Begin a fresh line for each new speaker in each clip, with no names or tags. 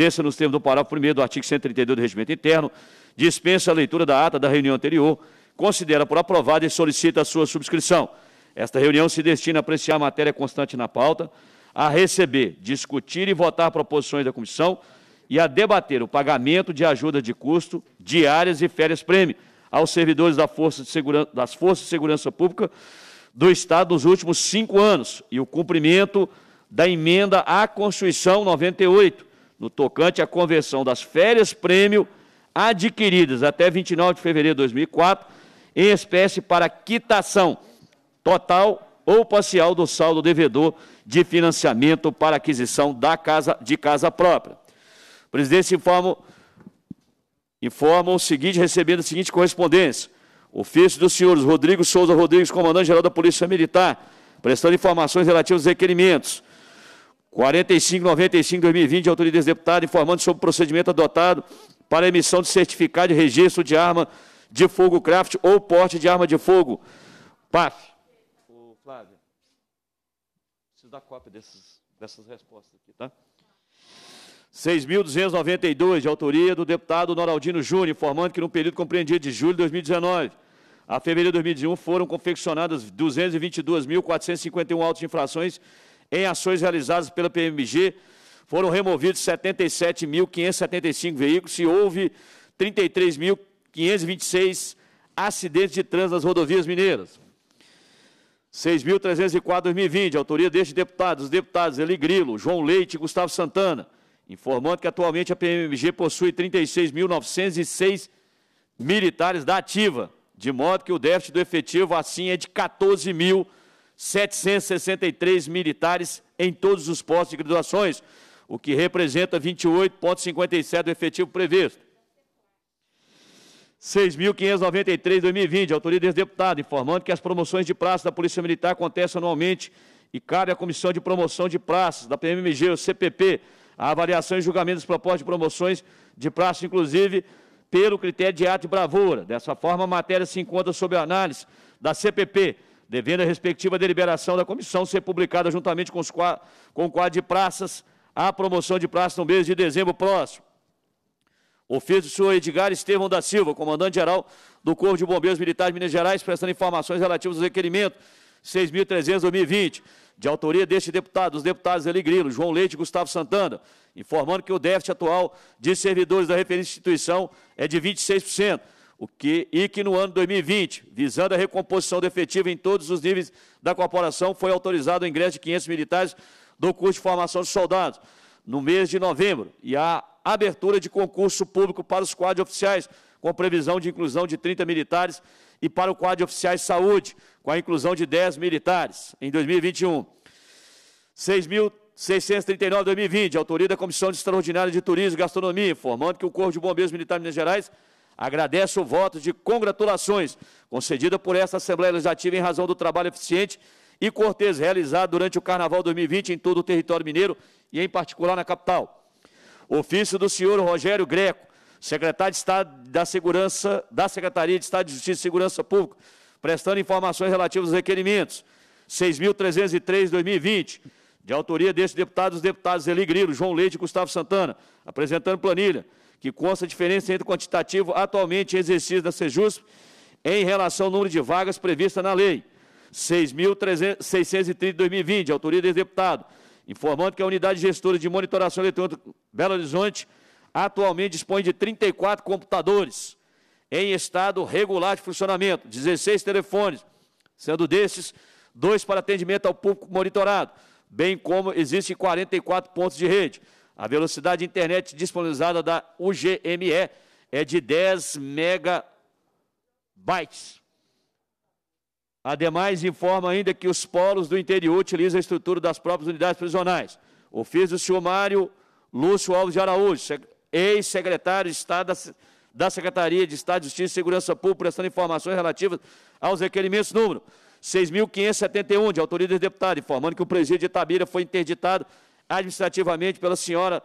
presidência, nos termos do parágrafo 1 do artigo 132 do Regimento Interno, dispensa a leitura da ata da reunião anterior, considera por aprovada e solicita a sua subscrição. Esta reunião se destina a apreciar a matéria constante na pauta, a receber, discutir e votar proposições da comissão e a debater o pagamento de ajuda de custo, diárias e férias-prêmio aos servidores da Força das Forças de Segurança Pública do Estado nos últimos cinco anos e o cumprimento da emenda à Constituição 98, no tocante à conversão das férias-prêmio adquiridas até 29 de fevereiro de 2004 em espécie para quitação total ou parcial do saldo devedor de financiamento para aquisição da casa, de casa própria. A presidência informa, informa o seguinte, recebendo a seguinte correspondência. Ofício dos senhores Rodrigo Souza Rodrigues, comandante-geral da Polícia Militar, prestando informações relativas aos requerimentos. 4595-2020, de autoria desse deputado, informando sobre o procedimento adotado para emissão de certificado de registro de arma de fogo craft ou porte de arma de fogo. PAF. Ô, Flávio, preciso dar cópia desses, dessas respostas aqui, tá? 6.292, de autoria do deputado Noraldino Júnior, informando que no período compreendido de julho de 2019 a fevereiro de 2021 foram confeccionadas 222.451 autos de infrações em ações realizadas pela PMG, foram removidos 77.575 veículos e houve 33.526 acidentes de trânsito nas rodovias mineiras. 6.304-2020, autoria destes deputados, os deputados Eli Grilo, João Leite e Gustavo Santana, informando que atualmente a PMG possui 36.906 militares da ativa, de modo que o déficit do efetivo assim é de 14.763 militares em todos os postos de graduações, o que representa 28,57% do efetivo previsto. 6.593 2020, autoria desse deputado, informando que as promoções de praça da Polícia Militar acontecem anualmente e cabe à Comissão de Promoção de Praças da PMMG, o CPP, a avaliação e julgamento das propostas de promoções de praça, inclusive pelo critério de ato e bravura. Dessa forma, a matéria se encontra sob análise da CPP, devendo a respectiva deliberação da comissão ser publicada juntamente com, os, com o quadro de praças, a promoção de praças no mês de dezembro próximo. Ofício do senhor Edgar Estevão da Silva, comandante-geral do Corpo de Bombeiros Militares de Minas Gerais, prestando informações relativas ao requerimento 6.300-2020, de autoria deste deputado, os deputados Eli Grilo, João Leite e Gustavo Santana, informando que o déficit atual de servidores da referente instituição é de 26%, o que, e que no ano 2020, visando a recomposição do efetivo em todos os níveis da corporação, foi autorizado o ingresso de 500 militares do curso de formação de soldados no mês de novembro e a abertura de concurso público para os quadros oficiais, com previsão de inclusão de 30 militares e para o quadro de oficiais de saúde, com a inclusão de 10 militares em 2021. 6.639 2020, autoria da Comissão Extraordinária de Turismo e Gastronomia, informando que o Corpo de Bombeiros Militar de Minas Gerais agradece o voto de congratulações concedida por esta Assembleia Legislativa em razão do trabalho eficiente e cortês realizado durante o Carnaval 2020 em todo o território mineiro e em particular na capital. Ofício do senhor Rogério Greco, secretário de Estado da Segurança, da Secretaria de Estado de Justiça e Segurança Pública, prestando informações relativas aos requerimentos 6.303-2020, de autoria destes deputados, os deputados Eli Grilo, João Leite e Gustavo Santana, apresentando planilha, que consta a diferença entre o quantitativo atualmente exercido da Sejusp em relação ao número de vagas prevista na lei 6.630-2020, de autoria desse deputado, informando que a unidade gestora de monitoração eletrônica Belo Horizonte atualmente dispõe de 34 computadores em estado regular de funcionamento, 16 telefones, sendo desses dois para atendimento ao público monitorado, bem como existem 44 pontos de rede. A velocidade de internet disponibilizada da UGME é de 10 megabytes. Ademais, informa ainda que os polos do interior utilizam a estrutura das próprias unidades prisionais. Ofício do senhor Mário Lúcio Alves de Araújo, ex-secretário de Estado da Secretaria de Estado de Justiça e Segurança Pública, prestando informações relativas aos requerimentos número 6.571, de autoria do deputado, informando que o presídio de Itabira foi interditado administrativamente pela senhora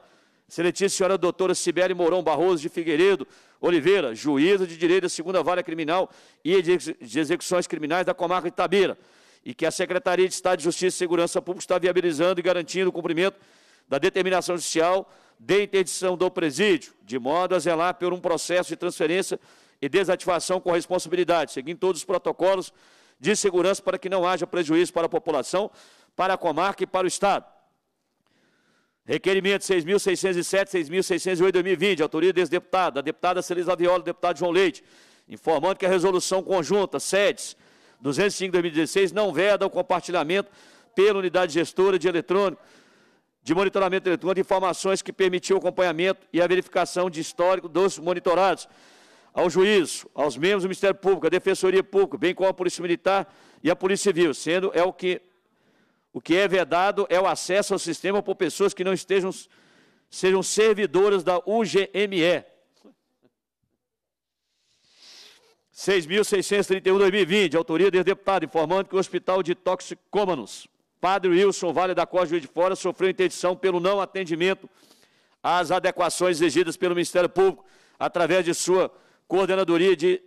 Excelentíssima senhora doutora Sibeli Mourão Barroso de Figueiredo Oliveira, juíza de direito da segunda vara criminal e de execuções criminais da comarca de Itabira, e que a Secretaria de Estado de Justiça e Segurança Pública está viabilizando e garantindo o cumprimento da determinação judicial de interdição do presídio, de modo a zelar por um processo de transferência e desativação com responsabilidade, seguindo todos os protocolos de segurança para que não haja prejuízo para a população, para a comarca e para o Estado. Requerimento 6.607, 6.608, 2020, autoria desse deputado, da deputada Celisa Viola, do deputado João Leite, informando que a resolução conjunta, SEDES, 205-2016, não veda o compartilhamento pela unidade gestora de eletrônico, de monitoramento eletrônico, de informações que permitiu o acompanhamento e a verificação de histórico dos monitorados, ao juízo, aos membros do Ministério Público, à Defensoria Pública, bem como à Polícia Militar e à Polícia Civil, sendo é o que o que é vedado é o acesso ao sistema por pessoas que não estejam sejam servidoras da UGME. 6.631-2020, autoria do deputado, informando que o Hospital de Toxicômanos, Padre Wilson Vale da Costa Juiz de Fora, sofreu interdição pelo não atendimento às adequações exigidas pelo Ministério Público, através de sua Coordenadoria de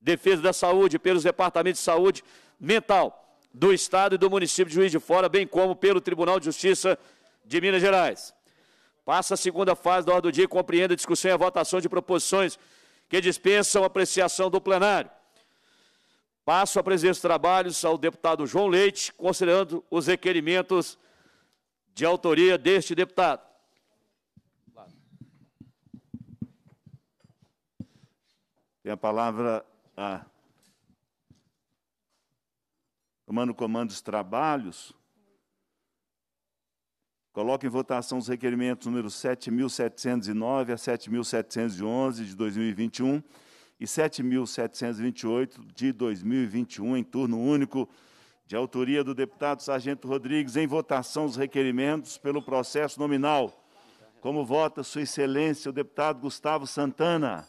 Defesa da Saúde, pelos Departamentos de Saúde Mental do Estado e do município de Juiz de Fora, bem como pelo Tribunal de Justiça de Minas Gerais. Passa a segunda fase da ordem do dia e compreende a discussão e a votação de proposições que dispensam a apreciação do plenário. Passo a presidência dos trabalhos ao deputado João Leite, considerando os requerimentos de autoria deste deputado.
Tem a palavra a tomando o comando dos trabalhos. Coloco em votação os requerimentos números 7.709 a 7.711 de 2021 e 7.728 de 2021, em turno único, de autoria do deputado Sargento Rodrigues, em votação os requerimentos pelo processo nominal. Como vota Sua Excelência o deputado Gustavo Santana?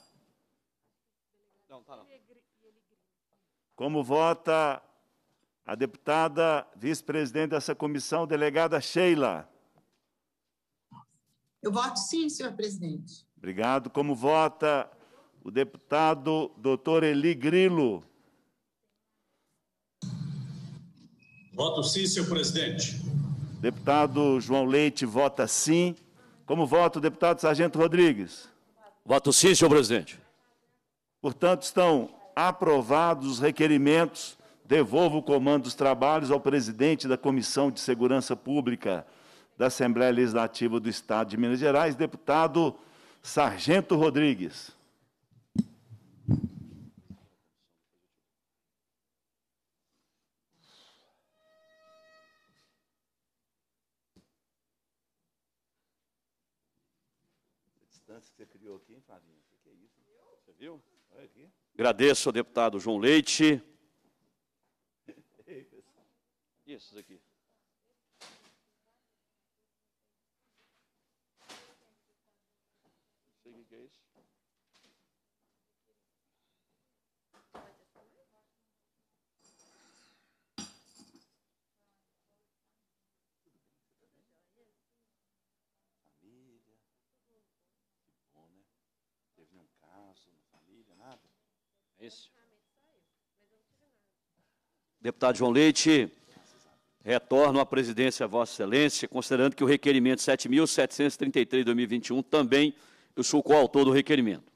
Como vota a deputada vice-presidente dessa comissão, delegada Sheila?
Eu voto sim, senhor presidente.
Obrigado. Como vota o deputado doutor Eli Grilo?
Voto sim, senhor presidente.
Deputado João Leite vota sim. Como vota o deputado Sargento Rodrigues?
Voto sim, senhor presidente.
Portanto, estão aprovados os requerimentos, devolvo o comando dos trabalhos ao presidente da Comissão de Segurança Pública da Assembleia Legislativa do Estado de Minas Gerais, deputado Sargento Rodrigues.
distância que você criou aqui, que é isso? Você viu? Agradeço ao deputado João Leite. Isso aqui. Não sei o que é isso. Família. Que bom, né? Teve nenhum caso na família, nada? É isso? Deputado João Leite, retorno à presidência Vossa Excelência, considerando que o requerimento 7.733 de 2021 também eu sou coautor do requerimento.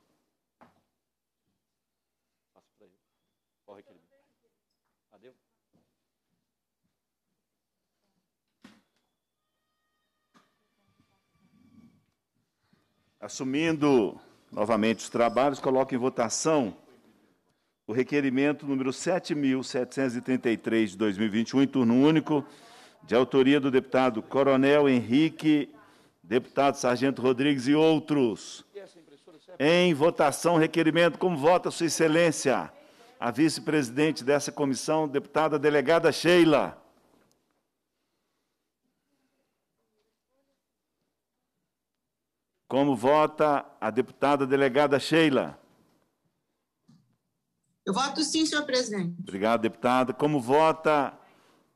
Assumindo novamente os trabalhos, coloco em votação o requerimento número 7.733 de 2021, em turno único, de autoria do deputado Coronel Henrique, deputado Sargento Rodrigues e outros. Em votação, requerimento, como vota Sua Excelência, a vice-presidente dessa comissão, deputada delegada Sheila. Como vota a deputada delegada Sheila?
Eu voto sim, senhor presidente.
Obrigado, deputada. Como vota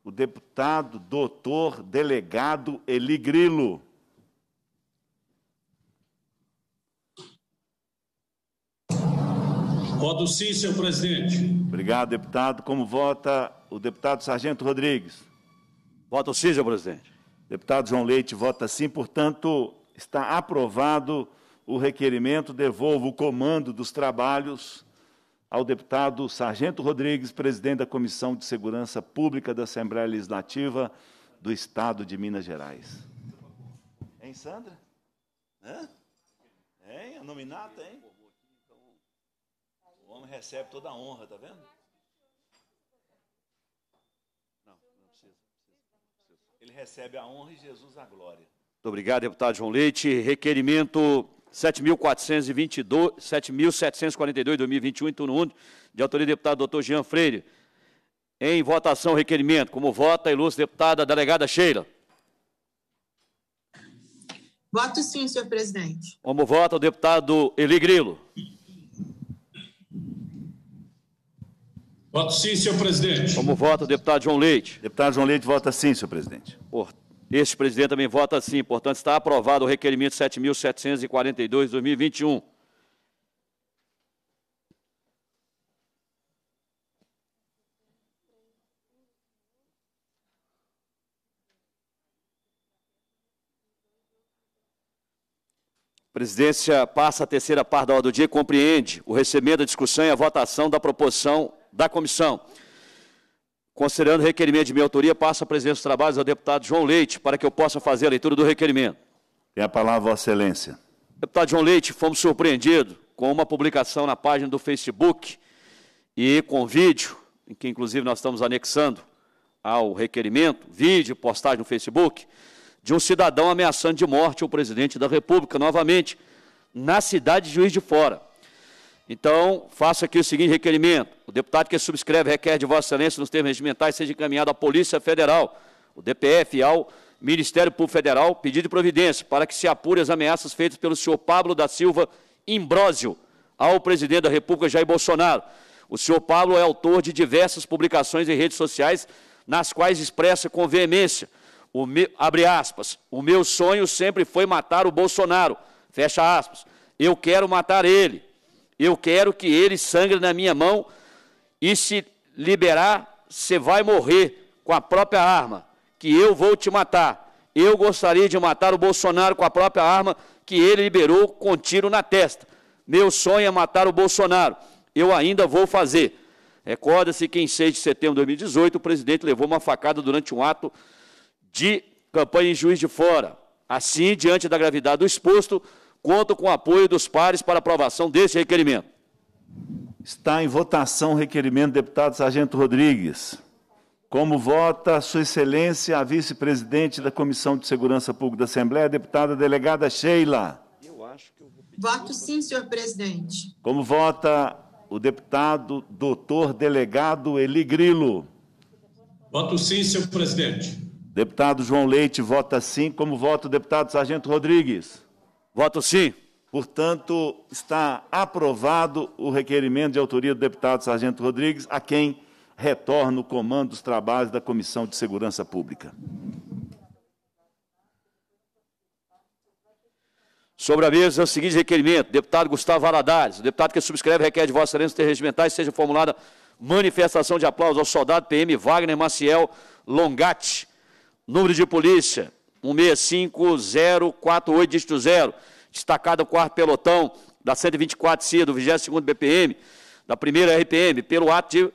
o deputado doutor delegado Eli Grilo?
Voto sim, senhor presidente.
Obrigado, deputado. Como vota o deputado Sargento Rodrigues?
Voto sim, senhor presidente.
Deputado João Leite vota sim, portanto, está aprovado o requerimento. Devolvo o comando dos trabalhos ao deputado Sargento Rodrigues, presidente da Comissão de Segurança Pública da Assembleia Legislativa do Estado de Minas Gerais. Hein, Sandra? Hã? Hein? A nominata, hein? O homem recebe toda a honra, tá vendo? Não, não precisa. Ele recebe a honra e Jesus a glória.
Muito obrigado, deputado João Leite. Requerimento 7.422, 7.742, 2021, em turno único, de autoria do deputado doutor Jean Freire. Em votação, requerimento. Como vota a ilustre deputada delegada Sheila?
Voto sim, senhor presidente.
Como vota o deputado Eli Grilo?
Voto sim, senhor presidente.
Como vota o deputado João Leite?
Deputado João Leite vota sim, senhor presidente.
Por- Este presidente também vota sim. Portanto, está aprovado o requerimento 7.742, 2021. Presidência passa a terceira parte da ordem do dia e compreende o recebimento da discussão e a votação da proposição da comissão. Considerando o requerimento de minha autoria, passo a presidência dos trabalhos ao deputado João Leite para que eu possa fazer a leitura do requerimento.
Tem a palavra, Vossa Excelência.
Deputado João Leite, fomos surpreendidos com uma publicação na página do Facebook e com vídeo, em que inclusive nós estamos anexando ao requerimento, vídeo, postagem no Facebook, de um cidadão ameaçando de morte o presidente da República, novamente, na cidade de Juiz de Fora. Então, faço aqui o seguinte requerimento. O deputado que subscreve requer de Vossa Excelência nos termos regimentais seja encaminhado à Polícia Federal, o DPF ao Ministério Público Federal, pedido de providência para que se apure as ameaças feitas pelo senhor Pablo da Silva Imbrósio ao presidente da República Jair Bolsonaro. O senhor Pablo é autor de diversas publicações em redes sociais nas quais expressa com veemência, o me, abre aspas, o meu sonho sempre foi matar o Bolsonaro, fecha aspas. Eu quero matar ele. Eu quero que ele sangre na minha mão e se liberar, você vai morrer com a própria arma, que eu vou te matar. Eu gostaria de matar o Bolsonaro com a própria arma que ele liberou com tiro na testa. Meu sonho é matar o Bolsonaro. Eu ainda vou fazer. Recorda-se que em 6 de setembro de 2018 o presidente levou uma facada durante um ato de campanha em Juiz de Fora. Assim, diante da gravidade do exposto, conto com o apoio dos pares para aprovação deste requerimento.
Está em votação o requerimento do deputado Sargento Rodrigues. Como vota Sua Excelência, a vice-presidente da Comissão de Segurança Pública da Assembleia, a deputada delegada Sheila.
Voto sim, senhor presidente.
Como vota o deputado doutor delegado Eli Grilo.
Voto sim, senhor presidente.
Deputado João Leite vota sim. Como vota o deputado Sargento Rodrigues?
Voto sim.
Portanto, está aprovado o requerimento de autoria do deputado Sargento Rodrigues, a quem retorna o comando dos trabalhos da Comissão de Segurança Pública.
Sobre a mesa, é o seguinte requerimento. Deputado Gustavo Valadares, o deputado que subscreve requer de Vossa Excelência ter regimentais seja formulada manifestação de aplauso ao soldado PM Wagner Maciel Longatti, número de polícia 165048, dígito 0, destacado 4 pelotão da 124 CIA do 22º BPM, da primeira RPM, pelo ato de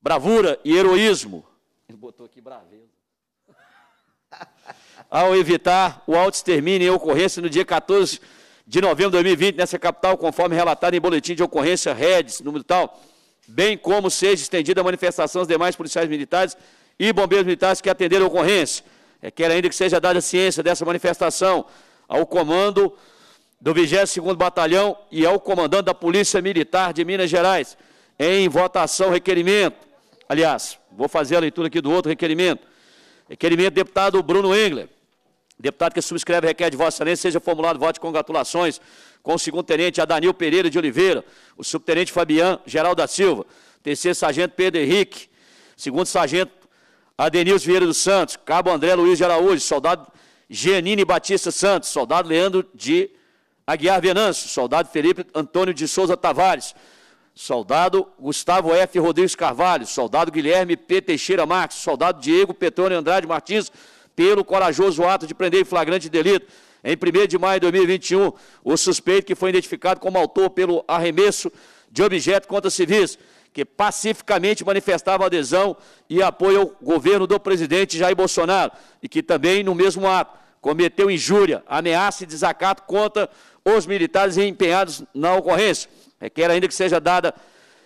bravura e heroísmo. Ele botou aqui braveza. Ao evitar o auto-extermínio em ocorrência no dia 14 de novembro de 2020, nessa capital, conforme relatado em boletim de ocorrência REDS, número tal, bem como seja estendida a manifestação aos demais policiais militares e bombeiros militares que atenderam a ocorrência. Requer ainda que seja dada ciência dessa manifestação ao comando do 22º Batalhão e ao comandante da Polícia Militar de Minas Gerais. Em votação, requerimento. Aliás, vou fazer a leitura aqui do outro requerimento. Requerimento do deputado Bruno Engler. Deputado que subscreve requer de Vossa Excelência seja formulado voto de congratulações com o segundo tenente Adanil Pereira de Oliveira, o subtenente Fabian Geraldo da Silva, terceiro sargento Pedro Henrique, segundo sargento Adenilson Vieira dos Santos, cabo André Luiz de Araújo, soldado Gianini Batista Santos, soldado Leandro de Aguiar Venâncio, soldado Felipe Antônio de Souza Tavares, soldado Gustavo F. Rodrigues Carvalho, soldado Guilherme P. Teixeira Marques, soldado Diego Petrônio Andrade Martins, pelo corajoso ato de prender em flagrante delito, em 1 de maio de 2021, o suspeito que foi identificado como autor pelo arremesso de objeto contra civis, que pacificamente manifestava adesão e apoio ao governo do presidente Jair Bolsonaro, e que também, no mesmo ato, cometeu injúria, ameaça e desacato contra os militares empenhados na ocorrência. Requer ainda que seja dada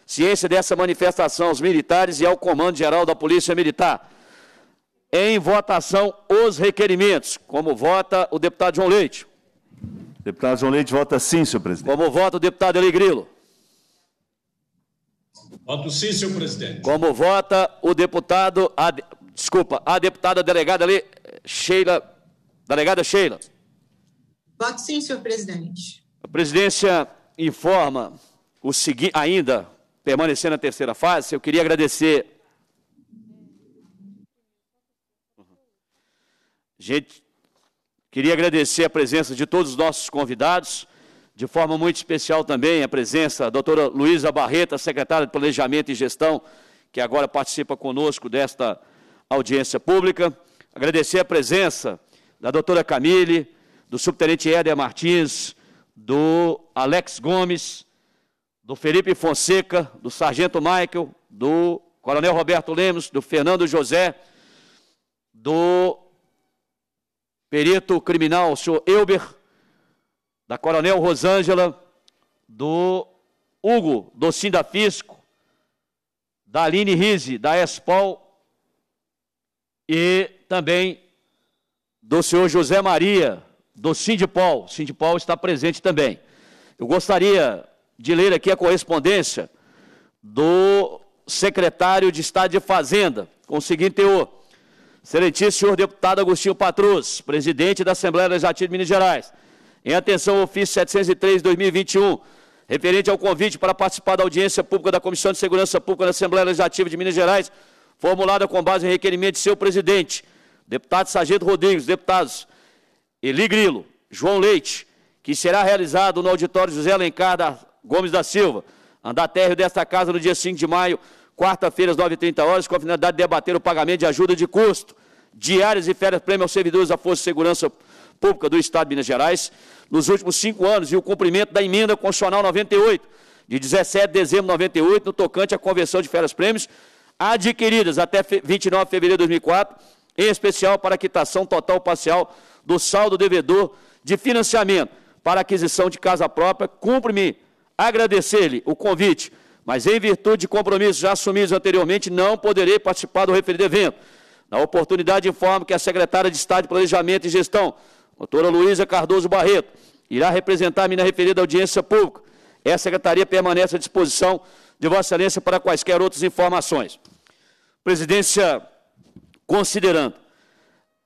ciência dessa manifestação aos militares e ao Comando Geral da Polícia Militar. Em votação, os requerimentos. Como vota o deputado João Leite?
Deputado João Leite vota sim, senhor presidente.
Como vota o deputado Eli Grilo?
Voto sim, senhor presidente.
Como vota o deputado, a, desculpa, a deputada delegada ali, Sheila, delegada Sheila?
Voto sim, senhor presidente.
A presidência informa o seguinte, ainda permanecendo na terceira fase, eu queria agradecer. Gente, queria agradecer a presença de todos os nossos convidados, de forma muito especial também a presença da doutora Luísa Barreta, secretária de Planejamento e Gestão, que agora participa conosco desta audiência pública. Agradecer a presença da doutora Camille, do subtenente Éder Martins, do Alex Gomes, do Felipe Fonseca, do Sargento Michael, do Coronel Roberto Lemos, do Fernando José, do perito criminal, senhor Elber, da Coronel Rosângela, do Hugo, do Sindafisco, da Aline Rise, da Espol e também do senhor José Maria, do Sindipol. Sindipol está presente também. Eu gostaria de ler aqui a correspondência do secretário de Estado de Fazenda, com o seguinte teor. Excelentíssimo senhor deputado Agostinho Patrus, presidente da Assembleia Legislativa de Minas Gerais, em atenção ao ofício 703 de 2021, referente ao convite para participar da audiência pública da Comissão de Segurança Pública da Assembleia Legislativa de Minas Gerais, formulada com base em requerimento de seu presidente, deputado Sargento Rodrigues, deputados Eli Grilo, João Leite, que será realizado no auditório José Alencar da Gomes da Silva, andar térreo desta casa no dia 5 de maio, quarta-feira, às 9h30 horas, com a finalidade de debater o pagamento de ajuda de custo, diárias e férias prêmio aos servidores da Força de Segurança Pública do Estado de Minas Gerais, nos últimos cinco anos, e o cumprimento da emenda constitucional 98, de 17 de dezembro de 98, no tocante à conversão de férias prêmios, adquiridas até 29 de fevereiro de 2004, em especial para quitação total parcial do saldo devedor de financiamento para aquisição de casa própria, cumpre-me agradecer-lhe o convite, mas em virtude de compromissos já assumidos anteriormente, não poderei participar do referido evento. Na oportunidade, informo que a secretária de Estado de Planejamento e Gestão, doutora Luísa Cardoso Barreto, irá representar-me na referida audiência pública. Essa secretaria permanece à disposição de Vossa Excelência para quaisquer outras informações. Presidência, considerando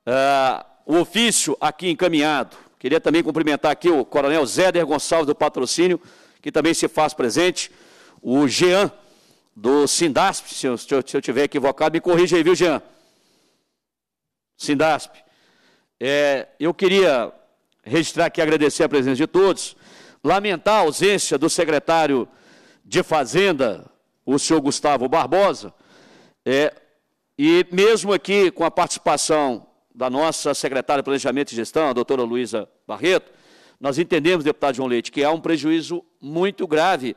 uh, o ofício aqui encaminhado, queria também cumprimentar aqui o coronel Zéder Gonçalves do Patrocínio, que também se faz presente, o Jean, do Sindasp, se eu, se eu tiver equivocado, me corrija aí, viu, Jean? Sindasp. É, eu queria registrar aqui, agradecer a presença de todos, lamentar a ausência do secretário de Fazenda, o senhor Gustavo Barbosa, é, e mesmo aqui com a participação da nossa secretária de Planejamento e Gestão, a doutora Luísa Barreto, nós entendemos, deputado João Leite, que há um prejuízo muito grave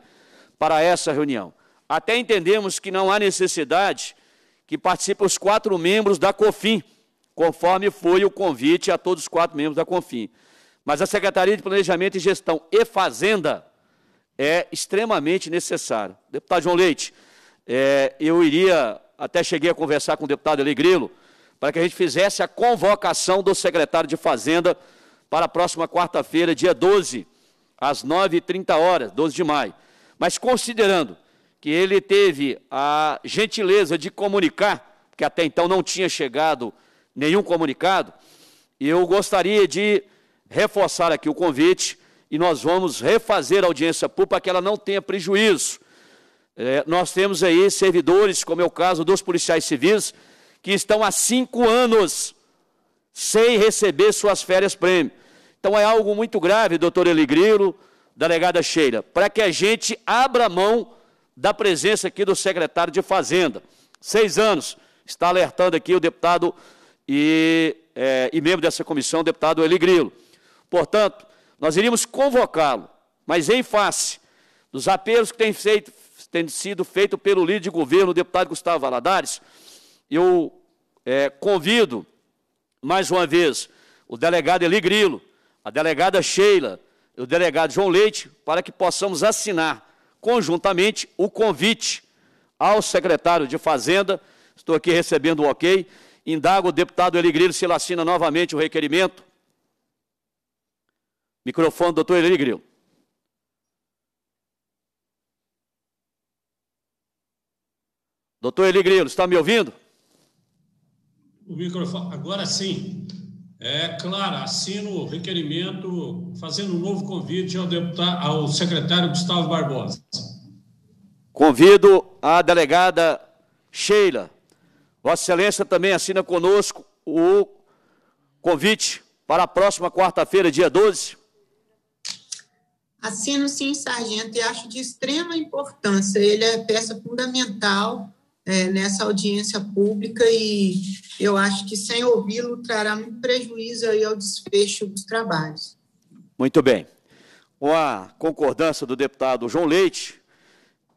para essa reunião. Até entendemos que não há necessidade que participem os quatro membros da COFIM, conforme foi o convite a todos os quatro membros da COFIM. Mas a Secretaria de Planejamento e Gestão e Fazenda é extremamente necessário. Deputado João Leite, é, eu iria, até cheguei a conversar com o deputado Alegrilo, para que a gente fizesse a convocação do secretário de Fazenda para a próxima quarta-feira, dia 12, às 9h30 horas, 12 de maio. Mas considerando que ele teve a gentileza de comunicar, que até então não tinha chegado nenhum comunicado, eu gostaria de reforçar aqui o convite e nós vamos refazer a audiência pública para que ela não tenha prejuízo. É, nós temos aí servidores, como é o caso dos policiais civis, que estão há cinco anos sem receber suas férias prêmio. Então é algo muito grave, doutor Eligrilo, delegada Sheila, para que a gente abra mão da presença aqui do secretário de Fazenda. Seis anos, está alertando aqui o deputado e, é, e membro dessa comissão, o deputado Eligrilo. Portanto, nós iríamos convocá-lo, mas em face dos apelos que têm, feito, sido feitos pelo líder de governo, o deputado Gustavo Valadares, eu é, convido, mais uma vez, o delegado Eli Grilo, a delegada Sheila, o delegado João Leite, para que possamos assinar conjuntamente o convite ao secretário de Fazenda. Estou aqui recebendo o ok. Indago o deputado Eli Grilo se ele assina novamente o requerimento. Microfone, doutor Eli Grilo. Doutor Eli Grilo, está me ouvindo?
O microfone, agora sim. É claro, assino o requerimento fazendo um novo convite ao deputado, ao secretário Gustavo Barbosa.
Convido a delegada Sheila. Vossa Excelência também assina conosco o convite para a próxima quarta-feira, dia 12.
Assino sim, sargento, e acho de extrema importância. Ele é peça fundamental é, nessa audiência pública e eu acho que sem ouvi-lo trará muito prejuízo aí ao desfecho dos trabalhos.
Muito bem. Com a concordância do deputado João Leite,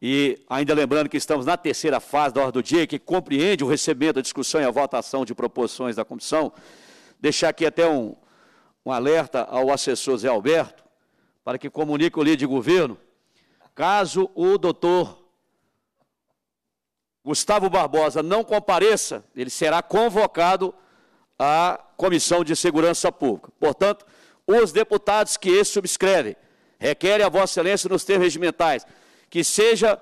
e ainda lembrando que estamos na terceira fase da ordem do dia, que compreende o recebimento, a discussão e a votação de proposições da comissão, deixar aqui até um, um alerta ao assessor Zé Alberto, para que comunique o líder de governo, caso o doutor Gustavo Barbosa não compareça, ele será convocado à Comissão de Segurança Pública. Portanto, os deputados que esse subscrevem requerem a Vossa Excelência nos termos regimentais que seja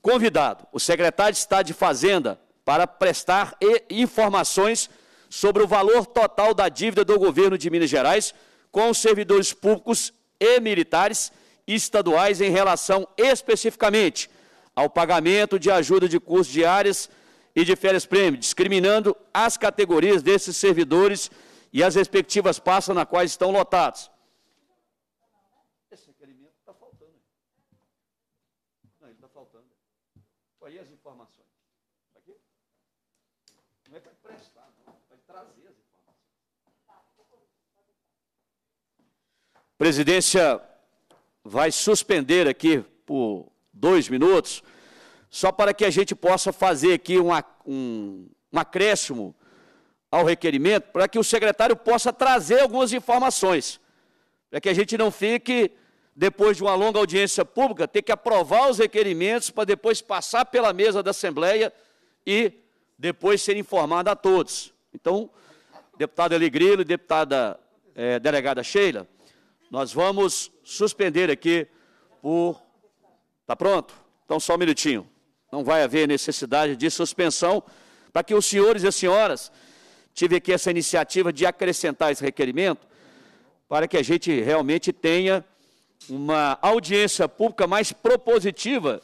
convidado o secretário de Estado de Fazenda para prestar informações sobre o valor total da dívida do governo de Minas Gerais com os servidores públicos e militares estaduais em relação especificamente ao pagamento de ajuda de custos diárias e de férias prêmio, discriminando as categorias desses servidores e as respectivas pastas na quais estão lotados. Esse requerimento está faltando. Não, ele está faltando. Aí as informações. Aqui? Não é para prestar, não. Vai trazer as informações. Presidência vai suspender aqui por dois minutos, só para que a gente possa fazer aqui um, um, acréscimo ao requerimento, para que o secretário possa trazer algumas informações, para que a gente não fique, depois de uma longa audiência pública, ter que aprovar os requerimentos para depois passar pela mesa da Assembleia e depois ser informado a todos. Então, deputado Eli Grilo e deputada é, delegada Sheila, nós vamos suspender aqui por Está pronto? Então, só um minutinho. Não vai haver necessidade de suspensão para que os senhores e as senhoras tive aqui essa iniciativa de acrescentar esse requerimento para que a gente realmente tenha uma audiência pública mais propositiva,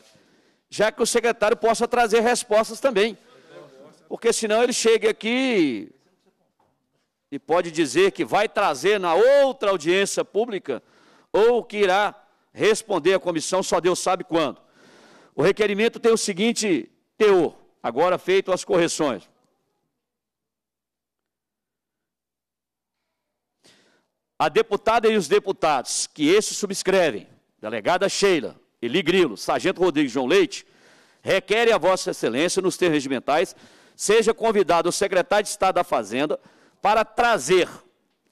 já que o secretário possa trazer respostas também. Porque senão ele chega aqui e pode dizer que vai trazer na outra audiência pública ou que irá responder à comissão, só Deus sabe quando. O requerimento tem o seguinte teor, agora feito as correções. A deputada e os deputados que esses subscrevem, delegada Sheila, Eli Grilo, Sargento Rodrigues João Leite, requerem a Vossa Excelência, nos termos regimentais, seja convidado o secretário de Estado da Fazenda para trazer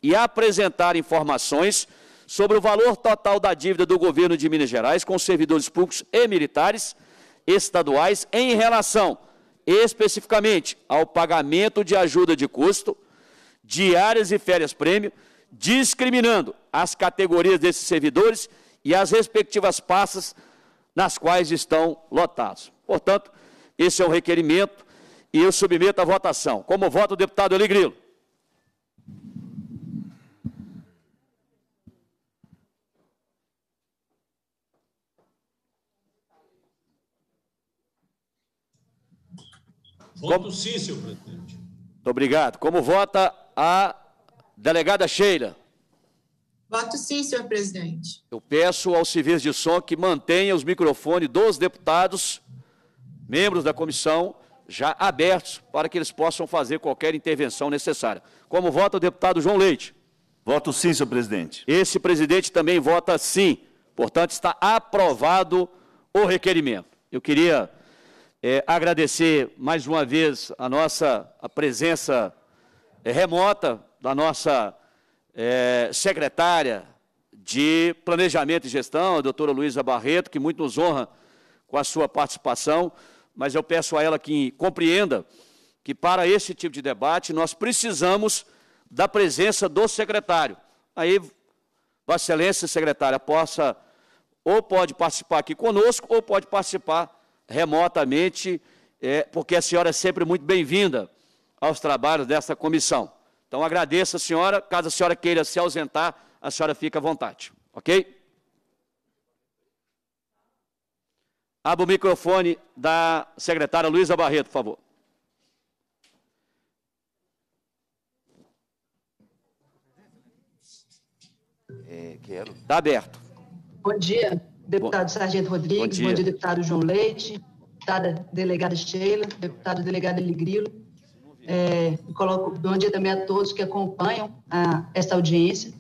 e apresentar informações sobre o valor total da dívida do governo de Minas Gerais com servidores públicos e militares estaduais em relação especificamente ao pagamento de ajuda de custo, diárias e férias prêmio, discriminando as categorias desses servidores e as respectivas pastas nas quais estão lotados. Portanto, esse é o requerimento e eu submeto à votação. Como vota o deputado Eli Grilo?
Voto Como... sim, senhor presidente.
Muito obrigado. Como vota a delegada Sheila?
Voto sim, senhor presidente.
Eu peço ao serviço de som que mantenha os microfones dos deputados, membros da comissão, já abertos para que eles possam fazer qualquer intervenção necessária. Como vota o deputado João Leite?
Voto sim, senhor presidente.
Esse presidente também vota sim. Portanto, está aprovado o requerimento. Eu queria é, agradecer mais uma vez a nossa a presença é, remota da nossa é, secretária de Planejamento e Gestão, a doutora Luísa Barreto, que muito nos honra com a sua participação, mas eu peço a ela que compreenda que para esse tipo de debate nós precisamos da presença do secretário. Aí, Vossa Excelência, secretária, possa ou pode participar aqui conosco ou pode participar remotamente, é, porque a senhora é sempre muito bem-vinda aos trabalhos dessa comissão. Então, agradeço a senhora. Caso a senhora queira se ausentar, a senhora fica à vontade. Ok? Abra o microfone da secretária Luísa Barreto, por favor.
É, quero.
Está aberto.
Bom dia, deputado Bom, Sargento Rodrigues, bom dia. bom dia, deputado João Leite, deputada delegada Sheila, deputado delegado Eligrilo. É, coloco, bom dia também a todos que acompanham a, esta audiência.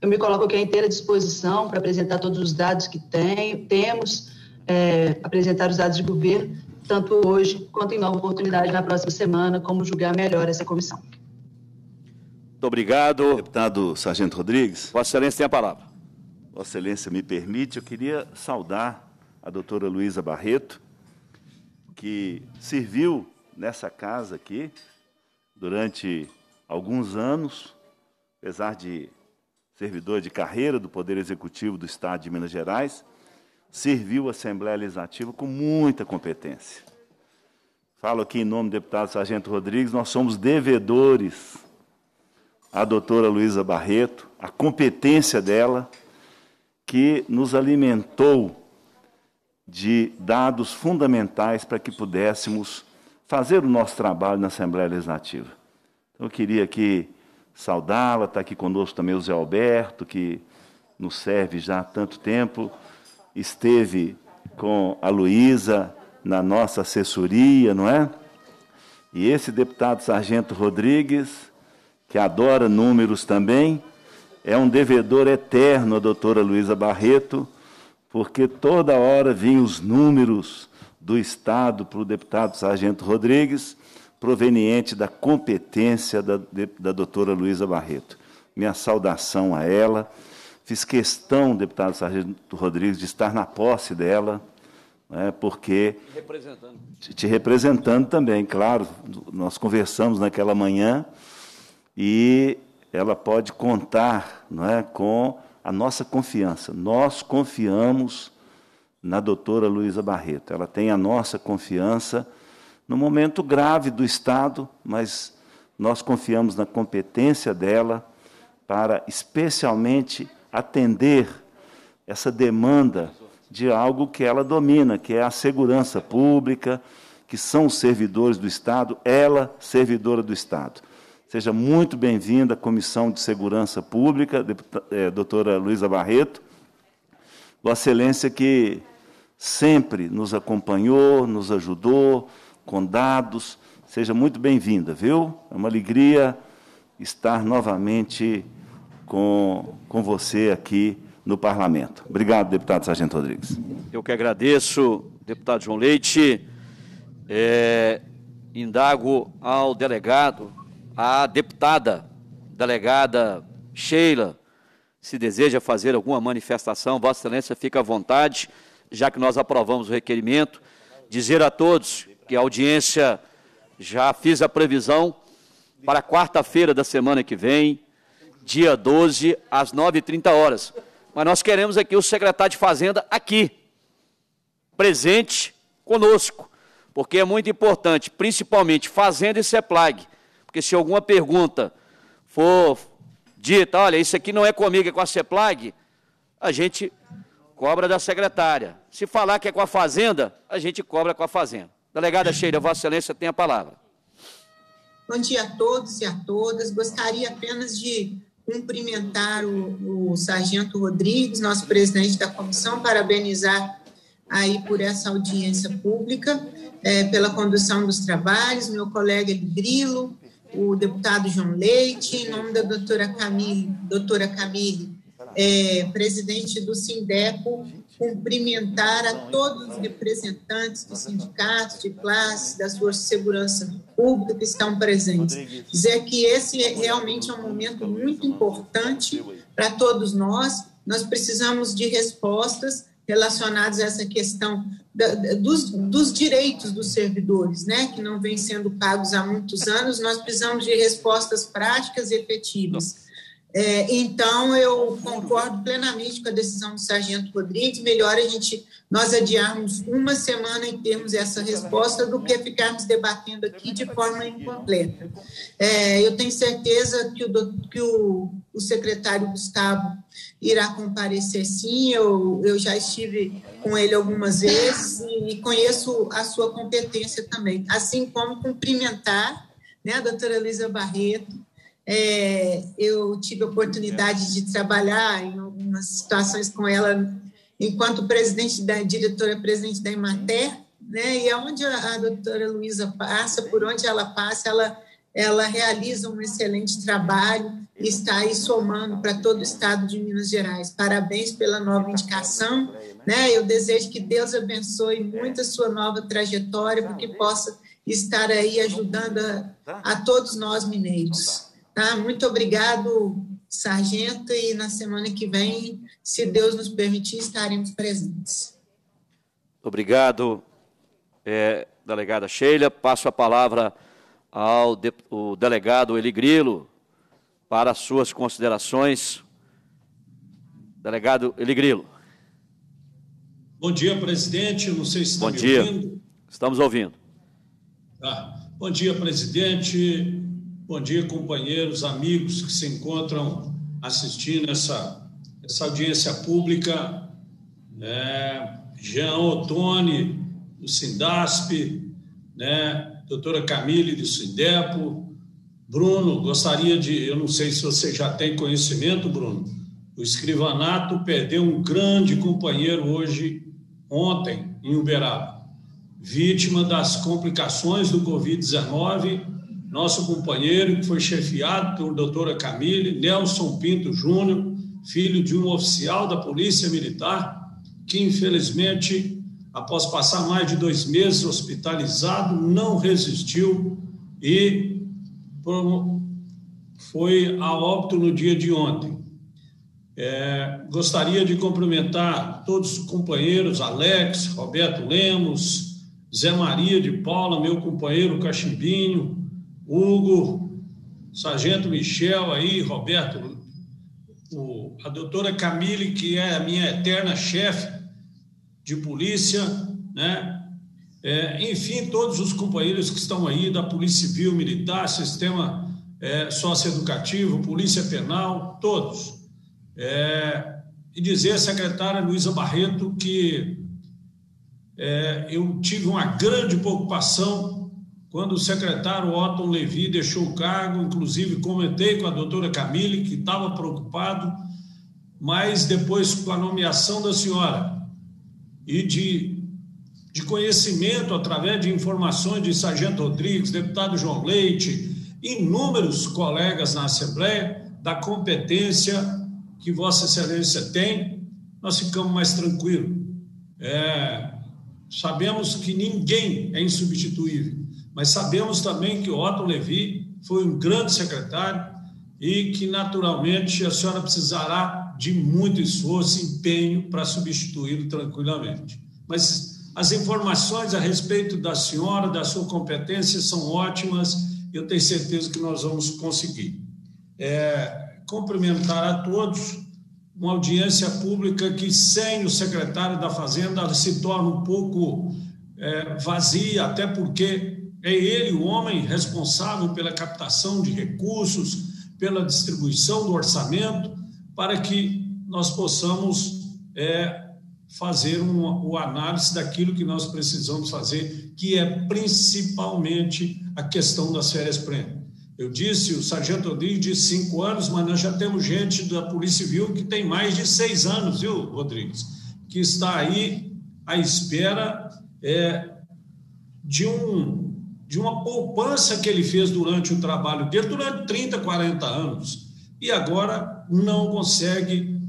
Eu me coloco aqui à inteira disposição para apresentar todos os dados que tem, temos, é, apresentar os dados de governo, tanto hoje quanto em nova oportunidade na próxima semana, como julgar melhor essa comissão.
Muito obrigado.
Deputado Sargento Rodrigues.
Vossa Excelência tem a palavra.
Vossa Excelência me permite, eu queria saudar a doutora Luísa Barreto, que serviu nessa casa aqui durante alguns anos, apesar de servidor de carreira do Poder Executivo do Estado de Minas Gerais, serviu a Assembleia Legislativa com muita competência. Falo aqui em nome do deputado Sargento Rodrigues, nós somos devedores à doutora Luísa Barreto, a competência dela, que nos alimentou de dados fundamentais para que pudéssemos fazer o nosso trabalho na Assembleia Legislativa. Então, eu queria aqui saudá-la, está aqui conosco também o Zé Alberto, que nos serve já há tanto tempo, esteve com a Luísa na nossa assessoria, não é? E esse deputado Sargento Rodrigues, que adora números também, é um devedor eterno a doutora Luísa Barreto, porque toda hora vinham os números do Estado para o deputado Sargento Rodrigues, proveniente da competência da, da doutora Luísa Barreto. Minha saudação a ela. Fiz questão, deputado Sargento Rodrigues, de estar na posse dela, né, porque. Representando. Te, te representando também, claro. Nós conversamos naquela manhã e ela pode contar não é, com a nossa confiança. Nós confiamos na doutora Luísa Barreto. Ela tem a nossa confiança no momento grave do Estado, mas nós confiamos na competência dela para, especialmente, atender essa demanda de algo que ela domina, que é a segurança pública, que são os servidores do Estado, ela, servidora do Estado. Seja muito bem-vinda à Comissão de Segurança Pública, é, doutora Luísa Barreto. Vossa Excelência que sempre nos acompanhou, nos ajudou com dados. Seja muito bem-vinda, viu? É uma alegria estar novamente com, com você aqui no Parlamento. Obrigado, deputado Sargento Rodrigues.
Eu que agradeço, deputado João Leite. É, indago ao delegado a deputada delegada Sheila, se deseja fazer alguma manifestação, Vossa Excelência fica à vontade, já que nós aprovamos o requerimento. Dizer a todos que a audiência já fiz a previsão para quarta-feira da semana que vem, dia 12, às 9h30 horas. Mas nós queremos aqui o secretário de Fazenda aqui, presente conosco, porque é muito importante, principalmente Fazenda e CEPLAG, porque se alguma pergunta for dita, olha, isso aqui não é comigo, é com a CEPLAG, a gente cobra da secretária. Se falar que é com a Fazenda, a gente cobra com a Fazenda. Delegada Sheila, Vossa Excelência tem a palavra.
Bom dia a todos e a todas. Gostaria apenas de cumprimentar o, o Sargento Rodrigues, nosso presidente da comissão, parabenizar aí por essa audiência pública, é, pela condução dos trabalhos, meu colega Grilo, o deputado João Leite, em nome da doutora Camille, doutora Camille é, presidente do Sindeco, cumprimentar a todos os representantes dos sindicatos, de classe, das forças de segurança pública que estão presentes. Dizer que esse é realmente é um momento muito importante para todos nós. Nós precisamos de respostas relacionadas a essa questão da, dos, dos, direitos dos servidores, né, que não vêm sendo pagos há muitos anos. Nós precisamos de respostas práticas e efetivas. É, então, eu concordo plenamente com a decisão do Sargento Rodrigues. Melhor a gente nós adiarmos uma semana e termos essa resposta do que ficarmos debatendo aqui de forma incompleta. É, eu tenho certeza que, o, que o, o, secretário Gustavo irá comparecer sim. Eu, eu já estive com ele algumas vezes e conheço a sua competência também, assim como cumprimentar né, a doutora Luísa Barreto é, eu tive a oportunidade de trabalhar em algumas situações com ela enquanto presidente da diretora presidente da Imater, né? E aonde a, a doutora Luísa passa, por onde ela passa, ela ela realiza um excelente trabalho e está aí somando para todo o estado de Minas Gerais. Parabéns pela nova indicação, né? Eu desejo que Deus abençoe muito a sua nova trajetória, para que possa estar aí ajudando a, a todos nós mineiros. Tá? Muito obrigado, sargento, e na semana que vem, se Deus nos permitir, estaremos presentes.
Obrigado, é, delegada Sheila. Passo a palavra ao de, delegado Eli Grilo para as suas considerações. Delegado Eli Grilo.
Bom dia, presidente. Não sei se está
Bom dia. ouvindo. Estamos ouvindo.
Tá. Bom dia, presidente. Bom dia, companheiros, amigos que se encontram assistindo essa, essa audiência pública. É, Jean Ottoni, do Sindasp, né, doutora Camille, do Sindepo. Bruno, gostaria de. Eu não sei se você já tem conhecimento, Bruno. O escrivanato perdeu um grande companheiro hoje, ontem, em Uberaba, vítima das complicações do Covid-19 nosso companheiro, que foi chefiado por doutora Camille, Nelson Pinto Júnior, filho de um oficial da Polícia Militar, que infelizmente, após passar mais de dois meses hospitalizado, não resistiu e foi a óbito no dia de ontem. É, gostaria de cumprimentar todos os companheiros, Alex, Roberto Lemos, Zé Maria de Paula, meu companheiro Cachimbinho, Hugo, Sargento Michel aí, Roberto, o, a doutora Camille, que é a minha eterna chefe de polícia, né? É, enfim, todos os companheiros que estão aí da Polícia Civil, Militar, Sistema é, Socioeducativo, Polícia Penal, todos. É, e dizer à secretária Luísa Barreto que é, eu tive uma grande preocupação quando o secretário Otton Levi deixou o cargo, inclusive comentei com a doutora Camille, que estava preocupado, mas depois, com a nomeação da senhora e de, de conhecimento através de informações de Sargento Rodrigues, deputado João Leite, inúmeros colegas na Assembleia, da competência que Vossa Excelência tem, nós ficamos mais tranquilos. É, sabemos que ninguém é insubstituível mas sabemos também que o Otto Levi foi um grande secretário e que, naturalmente, a senhora precisará de muito esforço e empenho para substituí-lo tranquilamente. Mas as informações a respeito da senhora, da sua competência, são ótimas eu tenho certeza que nós vamos conseguir. É, cumprimentar a todos, uma audiência pública que, sem o secretário da Fazenda, se torna um pouco é, vazia, até porque é ele o homem responsável pela captação de recursos, pela distribuição do orçamento, para que nós possamos é, fazer uma, análise daquilo que nós precisamos fazer, que é principalmente a questão das férias prêmio. Eu disse, o sargento Rodrigues disse cinco anos, mas nós já temos gente da Polícia Civil que tem mais de seis anos, viu, Rodrigues? Que está aí à espera é, de um de uma poupança que ele fez durante o trabalho dele, durante 30, 40 anos, e agora não consegue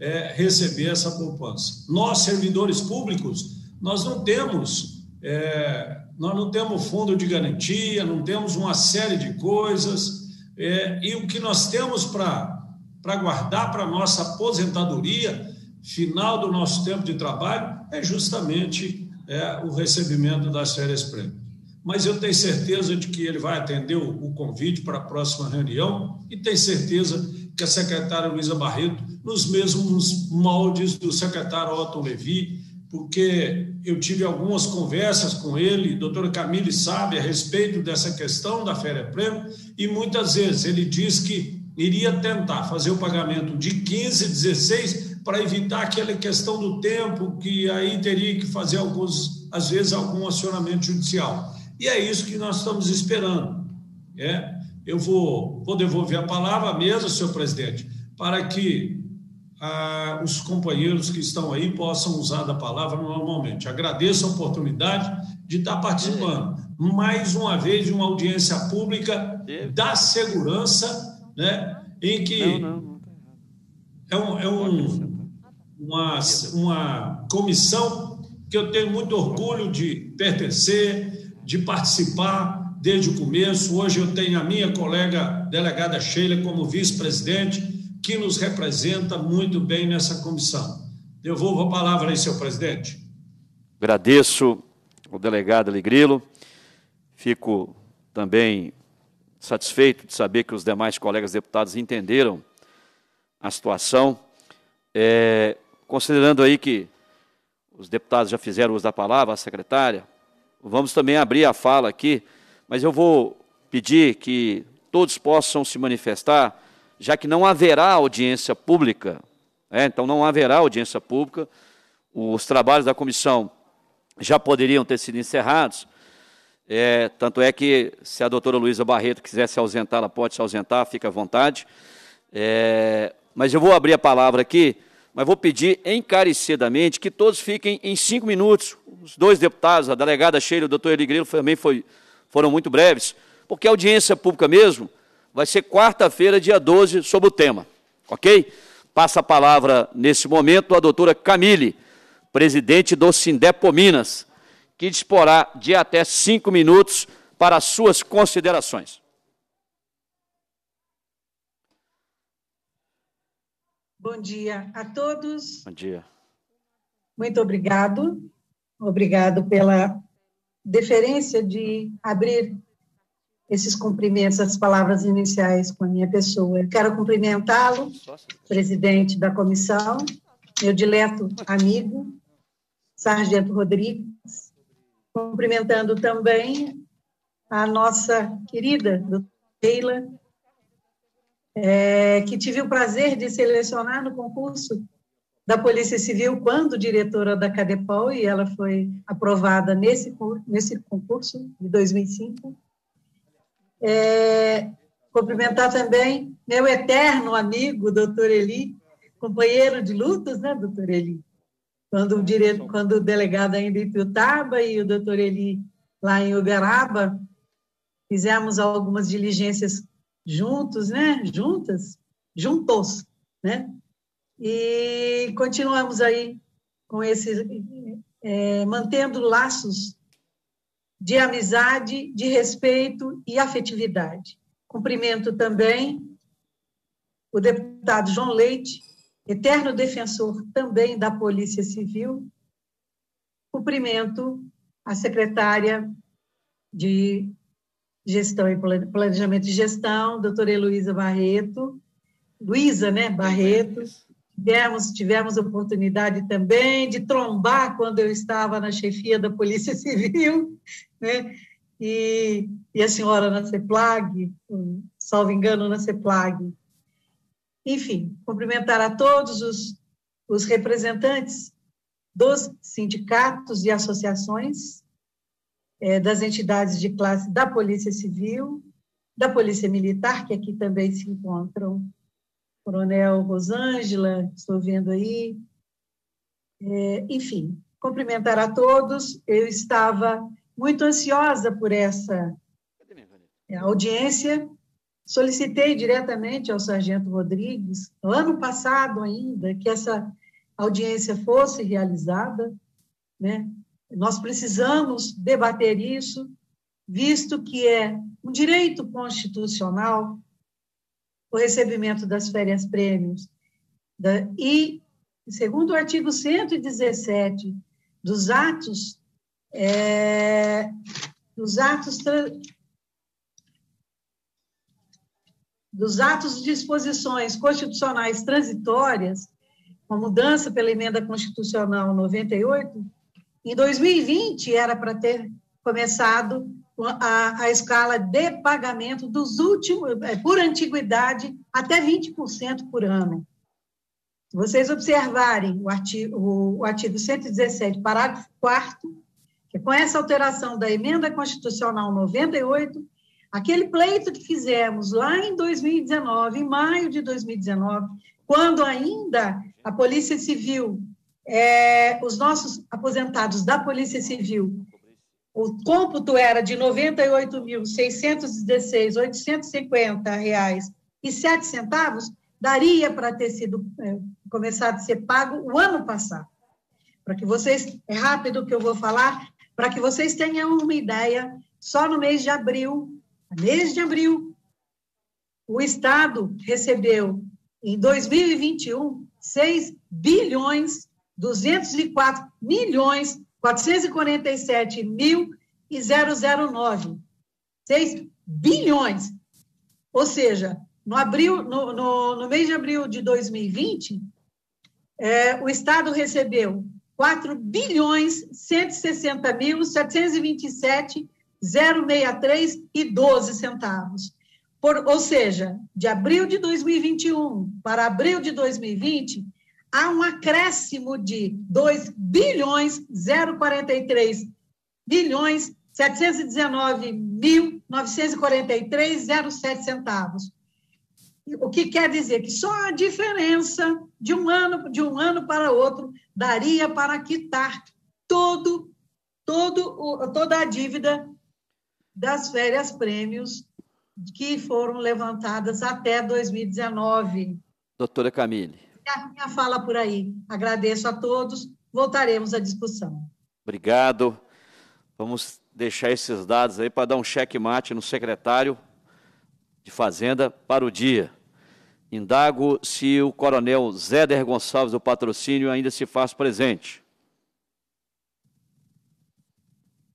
é, receber essa poupança. Nós, servidores públicos, nós não temos é, nós não temos fundo de garantia, não temos uma série de coisas, é, e o que nós temos para guardar para nossa aposentadoria, final do nosso tempo de trabalho, é justamente é, o recebimento das férias prêmio. Mas eu tenho certeza de que ele vai atender o, o convite para a próxima reunião e tenho certeza que a secretária Luísa Barreto, nos mesmos moldes do secretário Otto Levi, porque eu tive algumas conversas com ele, doutora Camille sabe a respeito dessa questão da férias prêmio, e muitas vezes ele diz que iria tentar fazer o pagamento de 15, 16, para evitar aquela questão do tempo, que aí teria que fazer alguns, às vezes, algum acionamento judicial. E é isso que nós estamos esperando. É? Eu vou, vou devolver a palavra à mesa, senhor presidente, para que ah, os companheiros que estão aí possam usar da palavra normalmente. Agradeço a oportunidade de estar participando mais uma vez de uma audiência pública da segurança, né, em que é, um, é um, uma, uma comissão que eu tenho muito orgulho de pertencer, de participar desde o começo. Hoje eu tenho a minha colega delegada Sheila como vice-presidente que nos representa muito bem nessa comissão. Devolvo a palavra aí, senhor presidente.
Agradeço o delegado Ligrilo. Fico também satisfeito de saber que os demais colegas deputados entenderam a situação. É, considerando aí que os deputados já fizeram uso da palavra, a secretária, vamos também abrir a fala aqui, mas eu vou pedir que todos possam se manifestar já que não haverá audiência pública, é, então não haverá audiência pública, os trabalhos da comissão já poderiam ter sido encerrados, é, tanto é que se a doutora Luísa Barreto quiser se ausentar, ela pode se ausentar, fica à vontade. É, mas eu vou abrir a palavra aqui, mas vou pedir encarecidamente que todos fiquem em cinco minutos. Os dois deputados, a delegada Sheila e o doutor Eli Grilo também foi, foram muito breves, porque a audiência pública mesmo vai ser quarta-feira, dia 12, sobre o tema. Ok? Passa a palavra, nesse momento, a doutora Camille, presidente do Sindepo Minas, que disporá de até cinco minutos para as suas considerações.
Bom dia a todos.
Bom dia.
Muito obrigado. Obrigado pela deferência de abrir esses cumprimentos, as palavras iniciais com a minha pessoa. Eu quero cumprimentá-lo, presidente da comissão, meu dileto amigo, Sargento Rodrigues, cumprimentando também a nossa querida doutora Sheila, é, que tive o prazer de selecionar no concurso da Polícia Civil quando diretora da CADEPOL, e ela foi aprovada nesse, nesse concurso de 2005. É, cumprimentar também meu eterno amigo, doutor Eli, companheiro de lutas, né, doutor Eli? Quando o, direto, quando o delegado ainda em Piutaba e o doutor Eli lá em Uberaba, fizemos algumas diligências juntos, né? Juntas, juntos, né? E continuamos aí com esse, é, mantendo laços de amizade, de respeito e afetividade. Cumprimento também o deputado João Leite, eterno defensor também da Polícia Civil. Cumprimento a secretária de Gestão e Planejamento de Gestão, doutora Heloísa Barreto, Luísa, né, Barreto, Tivemos, tivemos oportunidade também de trombar quando eu estava na chefia da Polícia Civil, né? E, e a senhora na CEPLAG, salvo engano, na CEPLAG. Enfim, cumprimentar a todos os, os representantes dos sindicatos e associações, é, das entidades de classe da Polícia Civil, da Polícia Militar, que aqui também se encontram Coronel Rosângela, estou vendo aí. É, enfim, cumprimentar a todos. Eu estava muito ansiosa por essa audiência. Solicitei diretamente ao Sargento Rodrigues, ano passado ainda, que essa audiência fosse realizada, né? Nós precisamos debater isso, visto que é um direito constitucional o recebimento das férias prêmios. E, segundo o artigo 117 dos atos, é, dos atos dos atos de disposições constitucionais transitórias, com mudança pela emenda constitucional 98, em 2020 era para ter começado a, a escala de pagamento dos últimos, é, por antiguidade, até 20% por ano. Se vocês observarem o artigo, o artigo 117, parágrafo 4 que com essa alteração da emenda constitucional 98, aquele pleito que fizemos lá em 2019, em maio de 2019, quando ainda a Polícia Civil, é, os nossos aposentados da Polícia Civil o cômputo era de 98.616.850 reais e sete centavos, daria para ter sido é, começado a ser pago o ano passado. Para que vocês, é rápido que eu vou falar, para que vocês tenham uma ideia, só no mês de abril, mês de abril, o Estado recebeu, em 2021, 6 bilhões 204 milhões 447 mil e 009. 6 bilhões. Ou seja, no, abril, no, no, no mês de abril de 2020, é, o Estado recebeu 4 bilhões 160 mil 727 063 e 12 centavos. Por, ou seja, de abril de 2021 para abril de 2020, há um acréscimo de 2 bilhões 043 bilhões 719 mil 943,07 centavos. O que quer dizer que só a diferença de um ano de um ano para outro daria para quitar todo todo toda a dívida das férias prêmios que foram levantadas até 2019.
Doutora Camille
a minha fala por aí. Agradeço a todos. Voltaremos à discussão.
Obrigado. Vamos deixar esses dados aí para dar um cheque-mate no secretário de Fazenda para o dia. Indago se o coronel Zéder Gonçalves do patrocínio ainda se faz presente.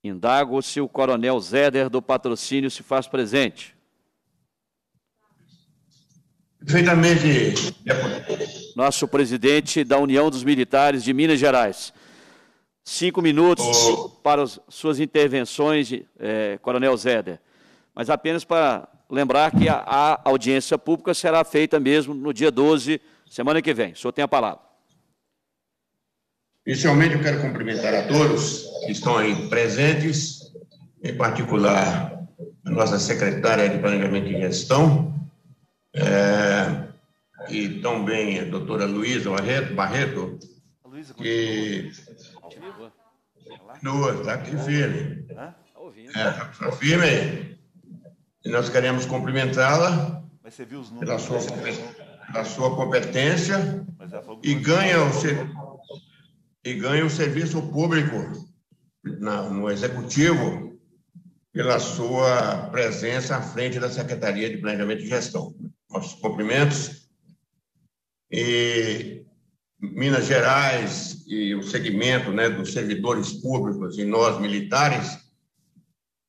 Indago se o coronel Zéder do patrocínio se faz presente.
Perfeitamente,
Nosso presidente da União dos Militares de Minas Gerais. Cinco minutos oh. para as suas intervenções, é, Coronel Zéder. Mas apenas para lembrar que a, a, audiência pública será feita mesmo no dia 12, semana que vem. O senhor tem a palavra.
Inicialmente, eu quero cumprimentar a todos que estão aí presentes, em particular a nossa secretária de Planejamento e Gestão, é, e também a doutora Luísa Barreto, Barreto que Nua, está aqui firme. Está é, tá firme E nós queremos cumprimentá-la pela sua, pela sua competência e ganha o, e ganha o serviço público na, no executivo pela sua presença à frente da Secretaria de Planejamento e Gestão nossos cumprimentos. E Minas Gerais e o segmento né, dos servidores públicos e nós militares,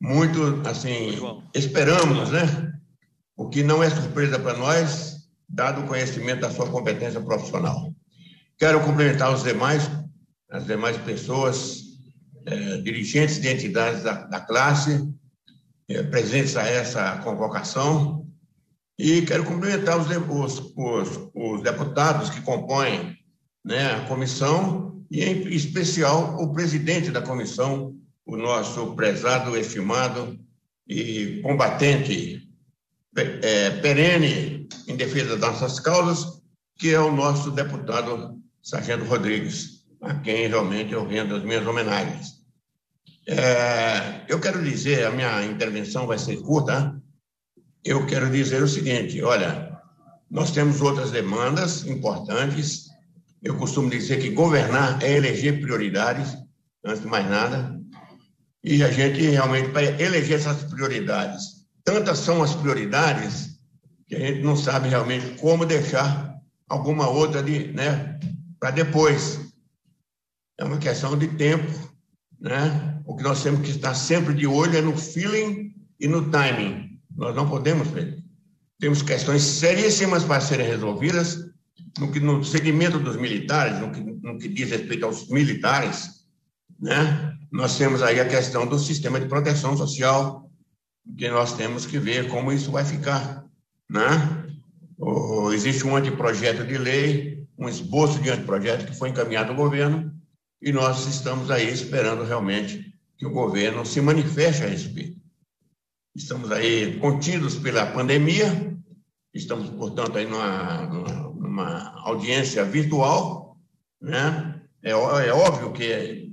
muito assim, esperamos, né? O que não é surpresa para nós, dado o conhecimento da sua competência profissional. Quero cumprimentar os demais, as demais pessoas, eh, dirigentes de entidades da, da classe, eh, presentes a essa convocação, e quero cumprimentar os, os, os, os deputados que compõem né, a comissão, e em especial o presidente da comissão, o nosso prezado, estimado e combatente é, perene em defesa das nossas causas, que é o nosso deputado Sargento Rodrigues, a quem realmente eu rendo as minhas homenagens. É, eu quero dizer, a minha intervenção vai ser curta. Eu quero dizer o seguinte: olha, nós temos outras demandas importantes. Eu costumo dizer que governar é eleger prioridades, antes de mais nada. E a gente realmente, para eleger essas prioridades, tantas são as prioridades que a gente não sabe realmente como deixar alguma outra de, né, para depois. É uma questão de tempo, né? O que nós temos que estar sempre de olho é no feeling e no timing. Nós não podemos perder. Temos questões seríssimas para serem resolvidas no, que, no segmento dos militares, no que, no que diz respeito aos militares, né? Nós temos aí a questão do sistema de proteção social, que nós temos que ver como isso vai ficar, né? existe um anteprojeto de lei, um esboço de anteprojeto que foi encaminhado ao governo, e nós estamos aí esperando realmente que o governo se manifeste a respeito. Estamos aí contidos pela pandemia, estamos, portanto, aí numa, numa audiência virtual, né? É, é óbvio que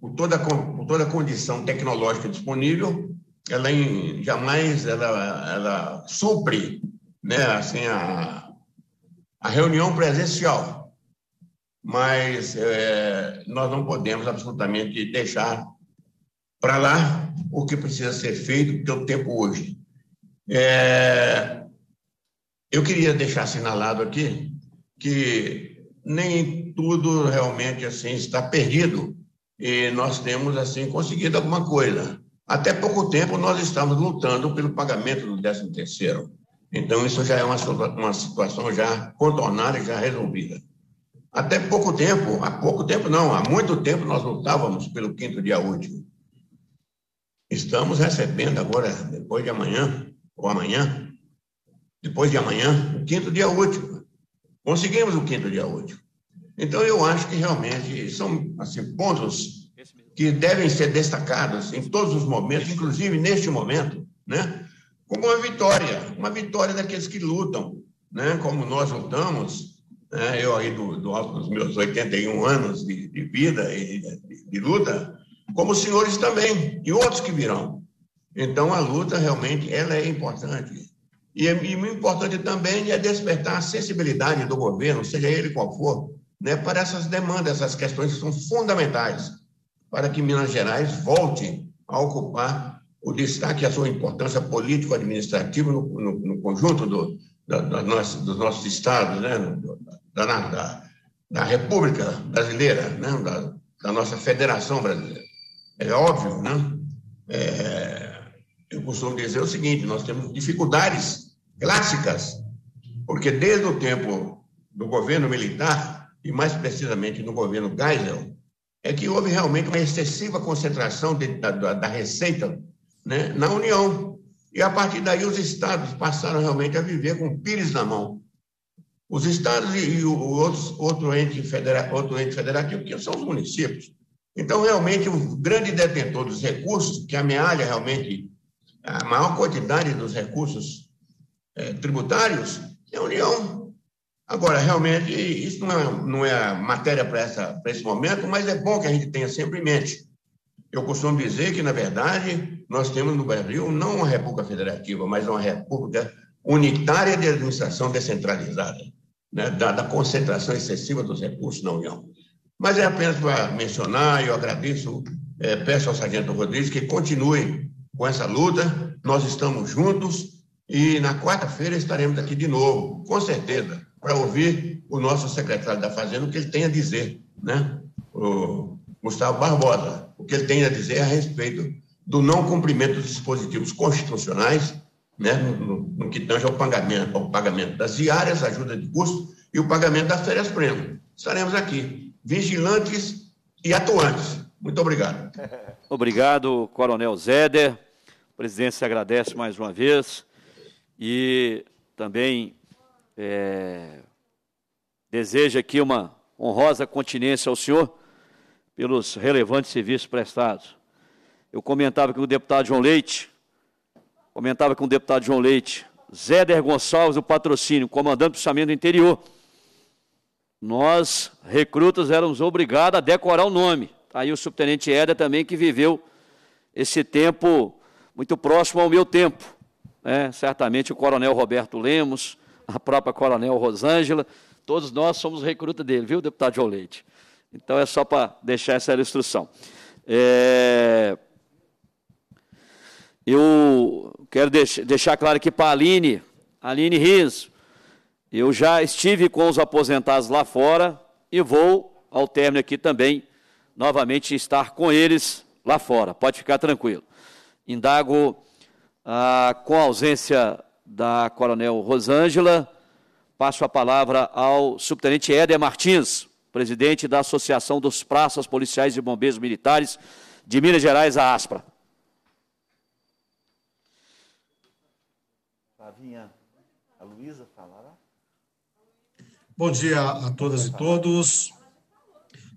por toda, por toda a condição tecnológica disponível, ela em, jamais ela, ela supre né, assim, a, a reunião presencial. Mas é, nós não podemos absolutamente deixar para lá o que precisa ser feito, porque o tempo hoje. É, eu queria deixar assinalado aqui que nem tudo realmente assim está perdido e nós temos assim conseguido alguma coisa. Até pouco tempo nós estávamos lutando pelo pagamento do 13 terceiro. Então, isso já é uma, uma situação já contornada e já resolvida. Até pouco tempo, há pouco tempo não, há muito tempo nós lutávamos pelo quinto dia útil. Estamos recebendo agora, depois de amanhã, ou amanhã, depois de amanhã, o quinto dia útil. Conseguimos o quinto dia útil. Então, eu acho que realmente são assim, pontos que devem ser destacados em todos os momentos, inclusive neste momento, né? como uma vitória, uma vitória daqueles que lutam, né? como nós lutamos, né? eu aí do, do alto dos meus 81 anos de, de vida e de, de, luta, como os senhores também, e outros que virão. Então, a luta realmente ela é importante. E, é, e importante também é despertar a sensibilidade do governo, seja ele qual for, né, para essas demandas, essas questões que são fundamentais para que Minas Gerais volte a ocupar o destaque à sua importância político-administrativa no, no, no, conjunto do, da, da nossa, dos nossos estados, né? da, da, da República Brasileira, né? da, da, nossa Federação Brasileira. É óbvio, né? É, eu costumo dizer o seguinte: nós temos dificuldades clássicas, porque desde o tempo do governo militar, e mais precisamente no governo Geisel, é que houve realmente uma excessiva concentração de, da, da receita né, na União. E a partir daí os estados passaram realmente a viver com pires na mão. Os estados e, e o outros, outro, ente federa, outro ente federativo, que são os municípios. Então, realmente, o grande detentor dos recursos, que amealha realmente a maior quantidade dos recursos é, tributários, é a União. Agora, realmente, isso não é, não é matéria para esse momento, mas é bom que a gente tenha sempre em mente. Eu costumo dizer que, na verdade, nós temos no Brasil não uma república federativa, mas uma república unitária de administração descentralizada, né, dada a concentração excessiva dos recursos na União. Mas é apenas para mencionar, eu agradeço, é, peço ao Sargento Rodrigues que continue com essa luta, nós estamos juntos e na quarta-feira estaremos aqui de novo, com certeza, para ouvir o nosso secretário da Fazenda, o que ele tem a dizer, né? O Gustavo Barbosa, o que ele tem a dizer a respeito do não cumprimento dos dispositivos constitucionais, né, no, no que tange ao pagamento, ao pagamento das diárias, ajuda de custo e o pagamento das férias prêmio. Estaremos aqui, vigilantes e atuantes. Muito obrigado.
Obrigado, Coronel Zéder. A presidência agradece mais uma vez e também é, deseja aqui uma honrosa continência ao senhor pelos relevantes serviços prestados. Eu comentava com o deputado João Leite, comentava com o deputado João Leite, Zéder Gonçalves, o patrocínio, comandante do Chamento do Interior. Nós, recrutas, éramos obrigados a decorar o nome. Tá aí o subtenente Éder também, que viveu esse tempo muito próximo ao meu tempo. Né? Certamente o coronel Roberto Lemos, a própria coronel Rosângela, todos nós somos recruta dele, viu, deputado João Leite? Então é só para deixar essa instrução. É... Eu quero deixar claro aqui para a Aline, Aline Riz, eu já estive com os aposentados lá fora e vou, ao término aqui também, novamente estar com eles lá fora. Pode ficar tranquilo. Indago, ah, com a ausência da Coronel Rosângela, passo a palavra ao subtenente Éder Martins, presidente da Associação dos Praças Policiais e Bombeiros Militares de Minas Gerais, a ASPRA.
Flavinha, a Luísa falará.
Bom dia a todas e todos.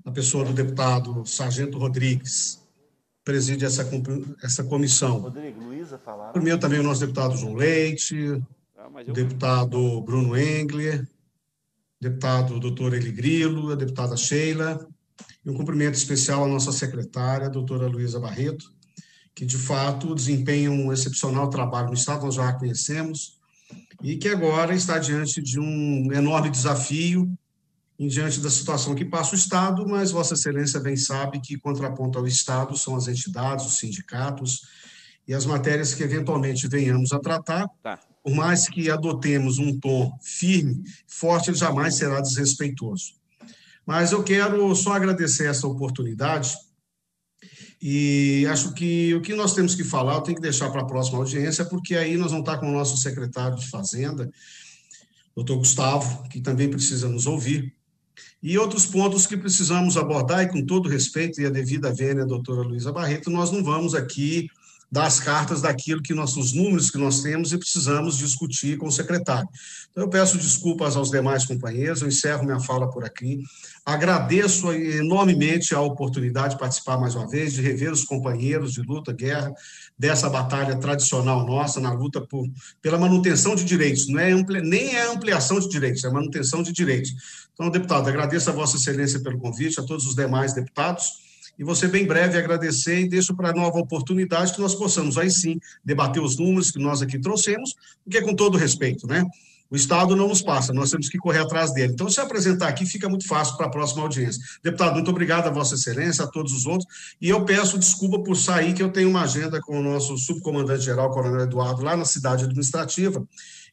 A pessoa do deputado Sargento Rodrigues preside essa, essa comissão. Rodrigo, Luísa. Primeiro também o nosso deputado João Leite, ah, o deputado Bruno Engler, deputado doutor Eli Grilo, a deputada Sheila, e um cumprimento especial à nossa secretária, a doutora Luísa Barreto, que de fato desempenha um excepcional trabalho no Estado, nós já a conhecemos, e que agora está diante de um enorme desafio, em diante da situação que passa o Estado, mas Vossa Excelência bem sabe que contraponto ao Estado são as entidades, os sindicatos e as matérias que eventualmente venhamos a tratar. Tá. Por mais que adotemos um tom firme, forte, ele jamais será desrespeitoso. Mas eu quero só agradecer essa oportunidade e acho que o que nós temos que falar, eu tenho que deixar para a próxima audiência, porque aí nós vamos estar com o nosso secretário de Fazenda, doutor Gustavo, que também precisa nos ouvir, e outros pontos que precisamos abordar, e com todo respeito e a devida vênia, doutora Luísa Barreto, nós não vamos aqui das cartas daquilo que nossos números que nós temos e precisamos discutir com o secretário. Então, eu peço desculpas aos demais companheiros, eu encerro minha fala por aqui. Agradeço enormemente a oportunidade de participar mais uma vez, de rever os companheiros de luta, guerra, dessa batalha tradicional nossa, na luta por, pela manutenção de direitos. Não é nem é ampliação de direitos, é manutenção de direitos. Então, deputado, agradeço a Vossa Excelência pelo convite, a todos os demais deputados e você bem breve agradecer e deixo para nova oportunidade que nós possamos aí sim debater os números que nós aqui trouxemos, porque com todo respeito, né? O Estado não nos passa, nós temos que correr atrás dele. Então, se apresentar aqui, fica muito fácil para a próxima audiência. Deputado, muito obrigado a Vossa Excelência, a todos os outros, e eu peço desculpa por sair, que eu tenho uma agenda com o nosso subcomandante-geral, Coronel Eduardo, lá na cidade administrativa,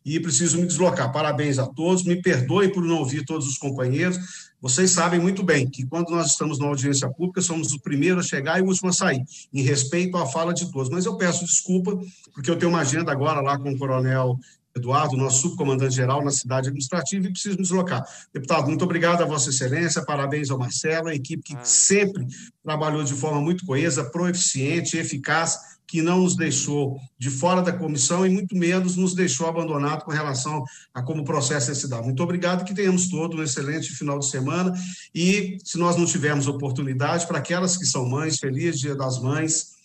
e preciso me deslocar. Parabéns a todos, me perdoem por não ouvir todos os companheiros. Vocês sabem muito bem que quando nós estamos na audiência pública, somos os primeiros a chegar e o último a sair, em respeito à fala de todos. Mas eu peço desculpa, porque eu tenho uma agenda agora lá com o coronel Eduardo, nosso subcomandante-geral na cidade administrativa, e preciso me deslocar. Deputado, muito obrigado a Vossa Excelência, parabéns ao Marcelo, a equipe que ah. sempre trabalhou de forma muito coesa, proeficiente, eficaz que não nos deixou de fora da comissão e muito menos nos deixou abandonado com relação a como o processo é se dá. Muito obrigado, que tenhamos todo um excelente final de semana e, se nós não tivermos oportunidade, para aquelas que são mães, feliz Dia das Mães,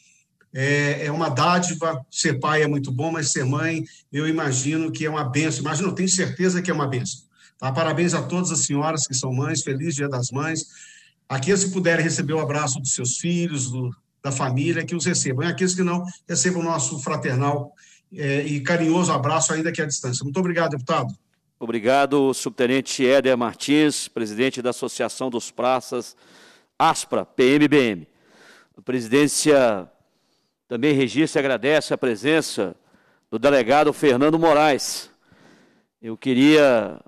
é, é, uma dádiva, ser pai é muito bom, mas ser mãe, eu imagino que é uma benção, imagino, eu tenho certeza que é uma benção. Tá? Parabéns a todas as senhoras que são mães, feliz Dia das Mães, Aqueles que puderem receber o abraço dos seus filhos, do, da família que os recebam. E aqueles que não, recebam o nosso fraternal é, e carinhoso abraço, ainda que à distância. Muito obrigado, deputado.
Obrigado, subtenente Éder Martins, presidente da Associação dos Praças, ASPRA, PMBM. A presidência também registra e agradece a presença do delegado Fernando Moraes. Eu queria.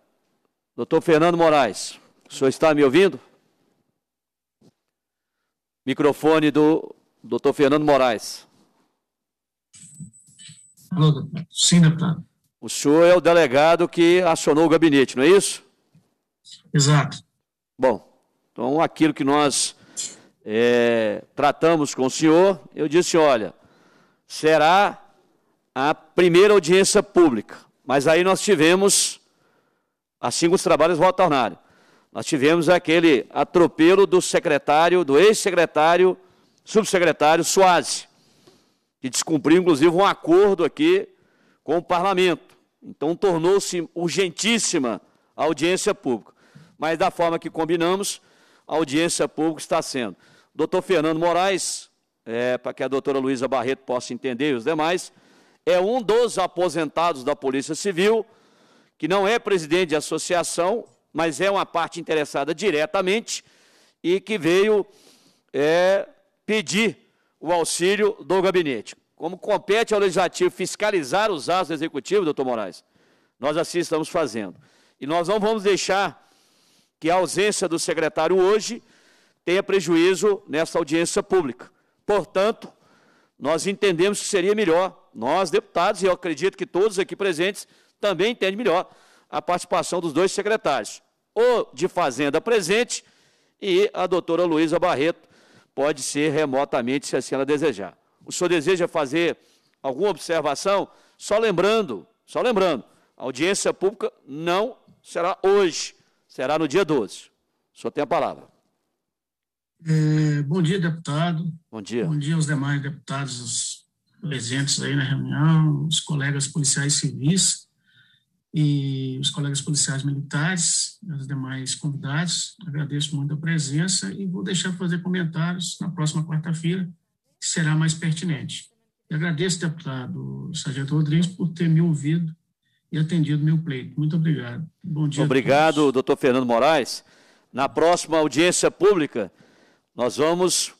Doutor Fernando Moraes, o senhor está me ouvindo? Microfone do Doutor Fernando Moraes.
Alô, sim, deputado.
O senhor é o delegado que acionou o gabinete, não é isso?
Exato.
Bom, então aquilo que nós é, tratamos com o senhor, eu disse, olha, será a primeira audiência pública. Mas aí nós tivemos, assim os trabalhos retornarem, nós tivemos aquele atropelo do secretário, do ex-secretário subsecretário Suaze, que descumpriu, inclusive, um acordo aqui com o parlamento. Então, tornou-se urgentíssima a audiência pública. Mas, da forma que combinamos, a audiência pública está sendo. Doutor Fernando Moraes, é, para que a doutora Luísa Barreto possa entender e os demais, é um dos aposentados da Polícia Civil, que não é presidente de associação, mas é uma parte interessada diretamente e que veio é, pedir o auxílio do gabinete. Como compete ao Legislativo fiscalizar os atos do Executivo, doutor Moraes, nós assim estamos fazendo. E nós não vamos deixar que a ausência do secretário hoje tenha prejuízo nessa audiência pública. Portanto, nós entendemos que seria melhor, nós, deputados, e eu acredito que todos aqui presentes também entendem melhor a participação dos dois secretários, o de Fazenda presente e a doutora Luísa Barreto, pode ser remotamente, se assim ela desejar. O senhor deseja fazer alguma observação? Só lembrando, só lembrando, a audiência pública não será hoje, será no dia 12. O senhor tem a palavra.
É, bom dia, deputado.
Bom dia.
Bom dia aos demais deputados presentes aí na reunião, os colegas policiais civis e os colegas policiais militares, os demais convidados. Agradeço muito a presença e vou deixar fazer comentários na próxima quarta-feira, que será mais pertinente. E agradeço, deputado Sargento Rodrigues, por ter me ouvido e atendido meu pleito. Muito obrigado. Bom dia.
Obrigado, doutor Fernando Moraes. Na próxima audiência pública, nós vamos.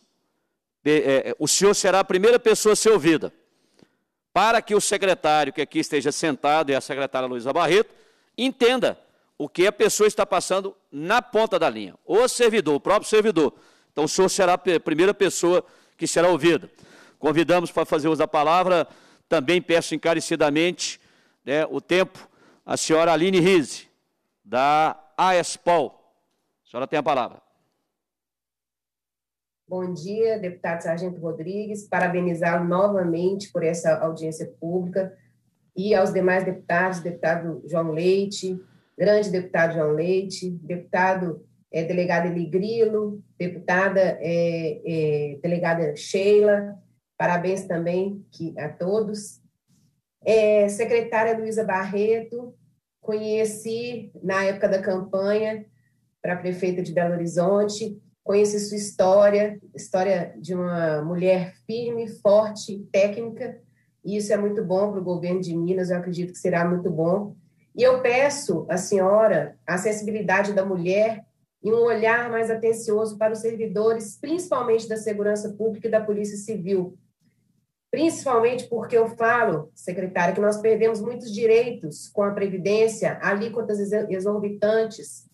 É, é, o senhor será a primeira pessoa a ser ouvida. Para que o secretário que aqui esteja sentado e a secretária Luísa Barreto entenda o que a pessoa está passando na ponta da linha. O servidor, o próprio servidor. Então, o senhor será a primeira pessoa que será ouvida. Convidamos para fazer uso da palavra, também peço encarecidamente né, o tempo, a senhora Aline Rise, da AESPOL. A senhora tem a palavra.
Bom dia, deputado Sargento Rodrigues. Parabenizá-lo novamente por essa audiência pública e aos demais deputados, deputado João Leite, grande deputado João Leite, deputado é, delegada Grilo, deputada é, é, delegada Sheila, parabéns também que, a todos. Secretária Luísa Barreto, conheci na época da campanha para prefeita de Belo Horizonte, conheci sua história, história de uma mulher firme, forte, técnica, e isso é muito bom para o governo de Minas, eu acredito que será muito bom. E eu peço à senhora a sensibilidade da mulher e um olhar mais atencioso para os servidores, principalmente da segurança pública e da Polícia Civil. Principalmente porque eu falo, secretária, que nós perdemos muitos direitos com a Previdência, alíquotas exorbitantes,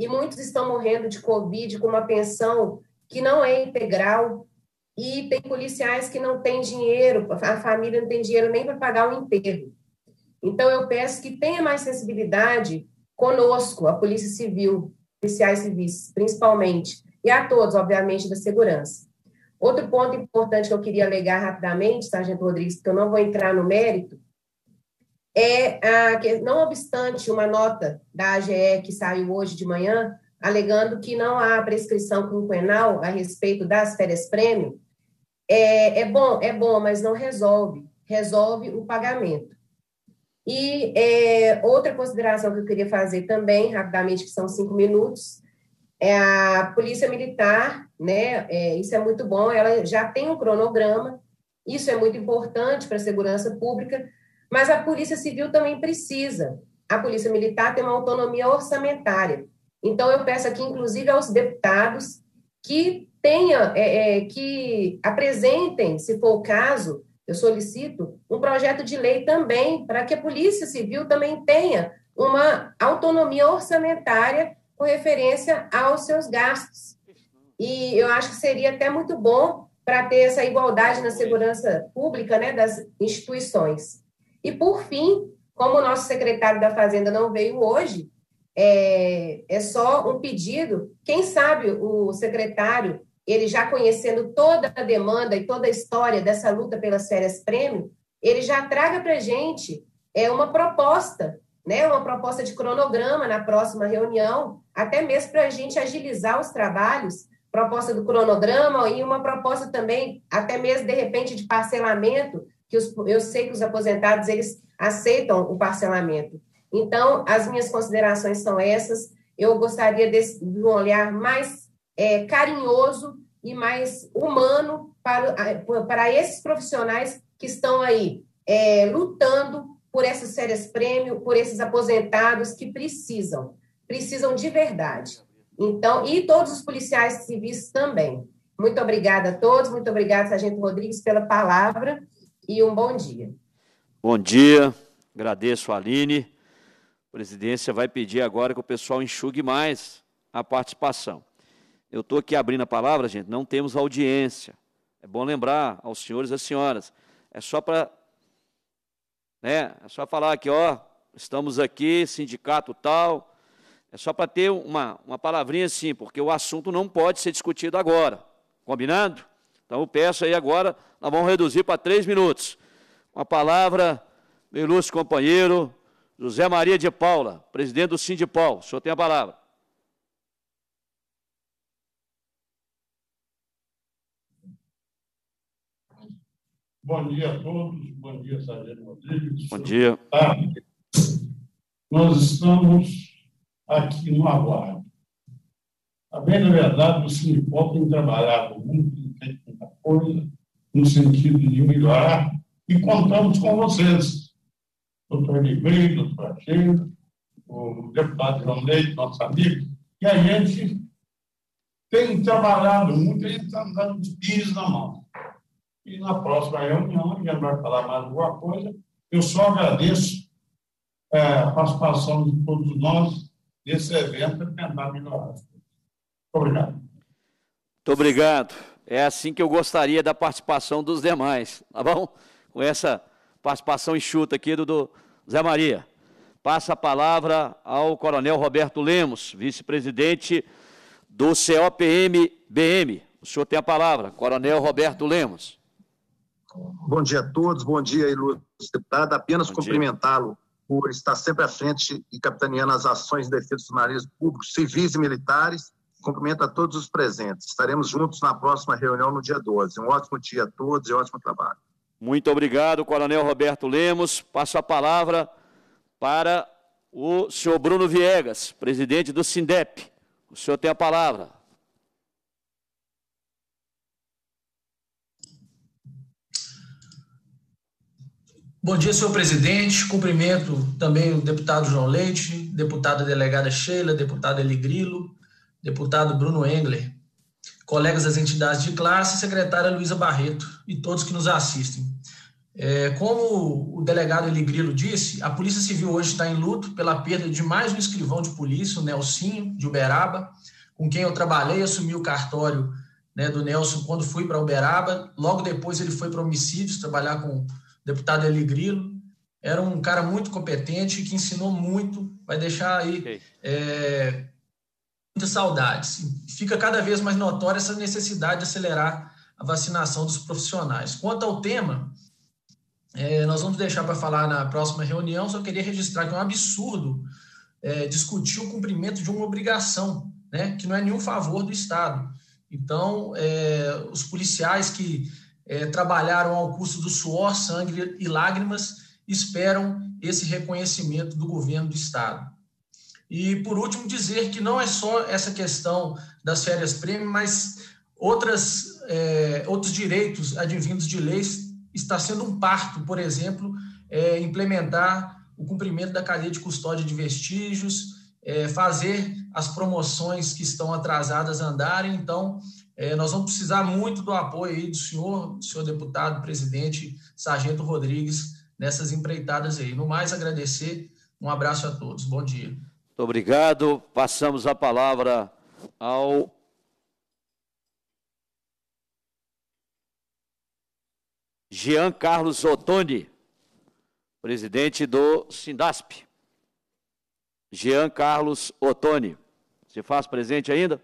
e muitos estão morrendo de Covid com uma pensão que não é integral, e tem policiais que não têm dinheiro, a família não tem dinheiro nem para pagar o enterro. Então, eu peço que tenha mais sensibilidade conosco, a Polícia Civil, policiais civis, principalmente, e a todos, obviamente, da segurança. Outro ponto importante que eu queria alegar rapidamente, Sargento Rodrigues, porque eu não vou entrar no mérito, é a, não obstante uma nota da AGE que saiu hoje de manhã, alegando que não há prescrição quinquenal a respeito das férias-prêmio, é, é, bom, é bom, mas não resolve, resolve o pagamento. E é, outra consideração que eu queria fazer também, rapidamente, que são cinco minutos, é a Polícia Militar, né, é, isso é muito bom, ela já tem um cronograma, isso é muito importante para a segurança pública, mas a Polícia Civil também precisa. A Polícia Militar tem uma autonomia orçamentária. Então, eu peço aqui, inclusive, aos deputados que tenha, é, é, que apresentem, se for o caso, eu solicito um projeto de lei também para que a Polícia Civil também tenha uma autonomia orçamentária com referência aos seus gastos. E eu acho que seria até muito bom para ter essa igualdade na segurança pública né, das instituições. E, por fim, como o nosso secretário da Fazenda não veio hoje, é, é só um pedido. Quem sabe o secretário, ele já conhecendo toda a demanda e toda a história dessa luta pelas férias prêmio, ele já traga para a gente é, uma proposta, né, uma proposta de cronograma na próxima reunião, até mesmo para a gente agilizar os trabalhos, proposta do cronograma e uma proposta também, até mesmo, de repente, de parcelamento que os, eu sei que os aposentados eles aceitam o parcelamento. Então, as minhas considerações são essas. Eu gostaria de, um olhar mais é, carinhoso e mais humano para, para esses profissionais que estão aí é, lutando por essas férias prêmio, por esses aposentados que precisam, precisam de verdade. Então, e todos os policiais civis também. Muito obrigada a todos, muito obrigada, Sargento Rodrigues, pela palavra e um bom dia.
Bom dia, agradeço a Aline. A presidência vai pedir agora que o pessoal enxugue mais a participação. Eu estou aqui abrindo a palavra, gente, não temos audiência. É bom lembrar aos senhores e às senhoras. É só para. Né, é só falar aqui, ó, estamos aqui, sindicato tal. É só para ter uma, uma palavrinha assim, porque o assunto não pode ser discutido agora. Combinado? Então eu peço aí agora, nós vamos reduzir para três minutos. Uma palavra, meu ilustre companheiro, José Maria de Paula, presidente do Sindipol. O senhor tem a palavra.
Bom dia a todos, bom dia, Sargento Rodrigues.
Bom dia.
Nós estamos aqui no aguardo. A bem na verdade, o Sindicato tem trabalhado muito, coisa, no sentido de melhorar, e contamos com vocês, doutor Librei, doutor Sheila, o deputado João Leite, nosso amigo, e a gente tem trabalhado muito, a gente está dando de piso na mão. E na próxima reunião, a gente vai falar mais alguma coisa. Eu só agradeço é, a participação de todos nós nesse evento para tentar melhorar. Obrigado.
Muito obrigado. É assim que eu gostaria da participação dos demais, tá bom? Com essa participação enxuta aqui do, do Zé Maria. Passa a palavra ao Coronel Roberto Lemos, vice-presidente do COPM-BM. O senhor tem a palavra, Coronel Roberto Lemos.
Bom dia a todos, bom dia, ilustre deputado. Apenas cumprimentá-lo por estar sempre à frente e capitaneando as ações de defesa dos marinheiros públicos, civis e militares. Cumprimento a todos os presentes. Estaremos juntos na próxima reunião no dia 12. Um ótimo dia a todos e um ótimo trabalho.
Muito obrigado, Coronel Roberto Lemos. Passo a palavra para o senhor Bruno Viegas, presidente do SINDEP. O senhor tem a palavra.
Bom dia, senhor presidente. Cumprimento também o deputado João Leite, deputada delegada Sheila, deputado Eli Grilo, deputado Bruno Engler, colegas das entidades de classe, secretária Luísa Barreto e todos que nos assistem. É, como o delegado Eli Grilo disse, a Polícia Civil hoje está em luto pela perda de mais um escrivão de polícia, o Nelsinho, de Uberaba, com quem eu trabalhei, assumi o cartório né, do Nelson quando fui para Uberaba. Logo depois ele foi para homicídios, trabalhar com deputado Eli Grilo, era um cara muito competente que ensinou muito, vai deixar aí é, muitas saudades. Fica cada vez mais notória essa necessidade de acelerar a vacinação dos profissionais. Quanto ao tema, é, nós vamos deixar para falar na próxima reunião, só queria registrar que é um absurdo é, discutir o cumprimento de uma obrigação, né, que não é nenhum favor do Estado. Então, é, os policiais que é, trabalharam ao custo do suor, sangue e lágrimas, esperam esse reconhecimento do governo do Estado. E, por último, dizer que não é só essa questão das férias prêmio, mas outras, é, outros direitos advindos de leis está sendo um parto, por exemplo, é, implementar o cumprimento da cadeia de custódia de vestígios, é, fazer as promoções que estão atrasadas andarem. Então, é, nós vamos precisar muito do apoio aí do senhor, do senhor deputado, presidente, Sargento Rodrigues, nessas empreitadas aí. No mais, agradecer. Um abraço a todos. Bom dia. Muito
obrigado. Passamos a palavra ao Jean Carlos Ottoni, presidente do Sindasp. Jean Carlos Ottoni. Se faz presente ainda?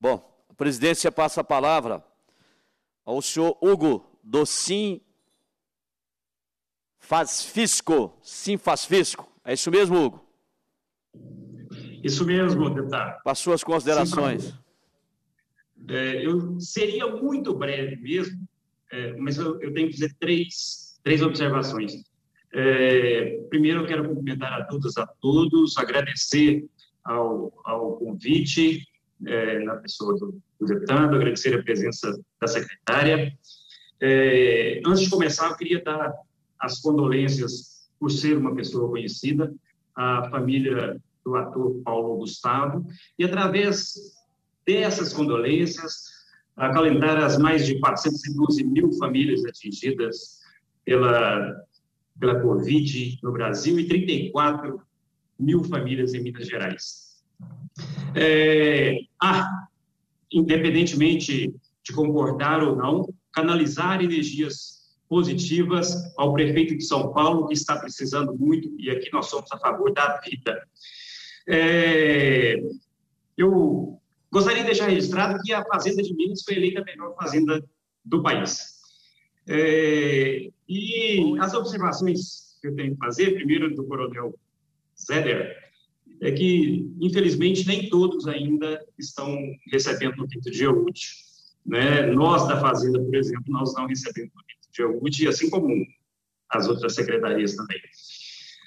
Bom, presidência passa a palavra ao senhor Hugo Docim Faz Fisco. Sim, faz Fisco. É isso mesmo, Hugo?
Isso mesmo, deputado.
As suas considerações. Sim,
é, eu seria muito breve mesmo, é, mas eu, eu, tenho que fazer três, três observações. É, primeiro, eu quero cumprimentar a todas a todos, agradecer ao, ao convite é, na pessoa do, do deputado, agradecer a presença da secretária. É, antes de começar, eu queria dar as condolências por ser uma pessoa conhecida à família do ator Paulo Gustavo e através dessas condolências acalentar as mais de 412 mil famílias atingidas pela pela Covid no Brasil e 34 mil famílias em Minas Gerais. É, ah, independentemente de concordar ou não, canalizar energias positivas ao prefeito de São Paulo, que está precisando muito, e aqui nós somos a favor da vida. É, eu gostaria de deixar registrado que a Fazenda de Minas foi eleita a melhor fazenda do país. É, e as observações que eu tenho que fazer, primeiro do coronel Zeder, é que, infelizmente, nem todos ainda estão recebendo o quinto dia útil. Né? Nós, da Fazenda, por exemplo, nós não recebemos o quinto dia útil, assim como as outras secretarias também.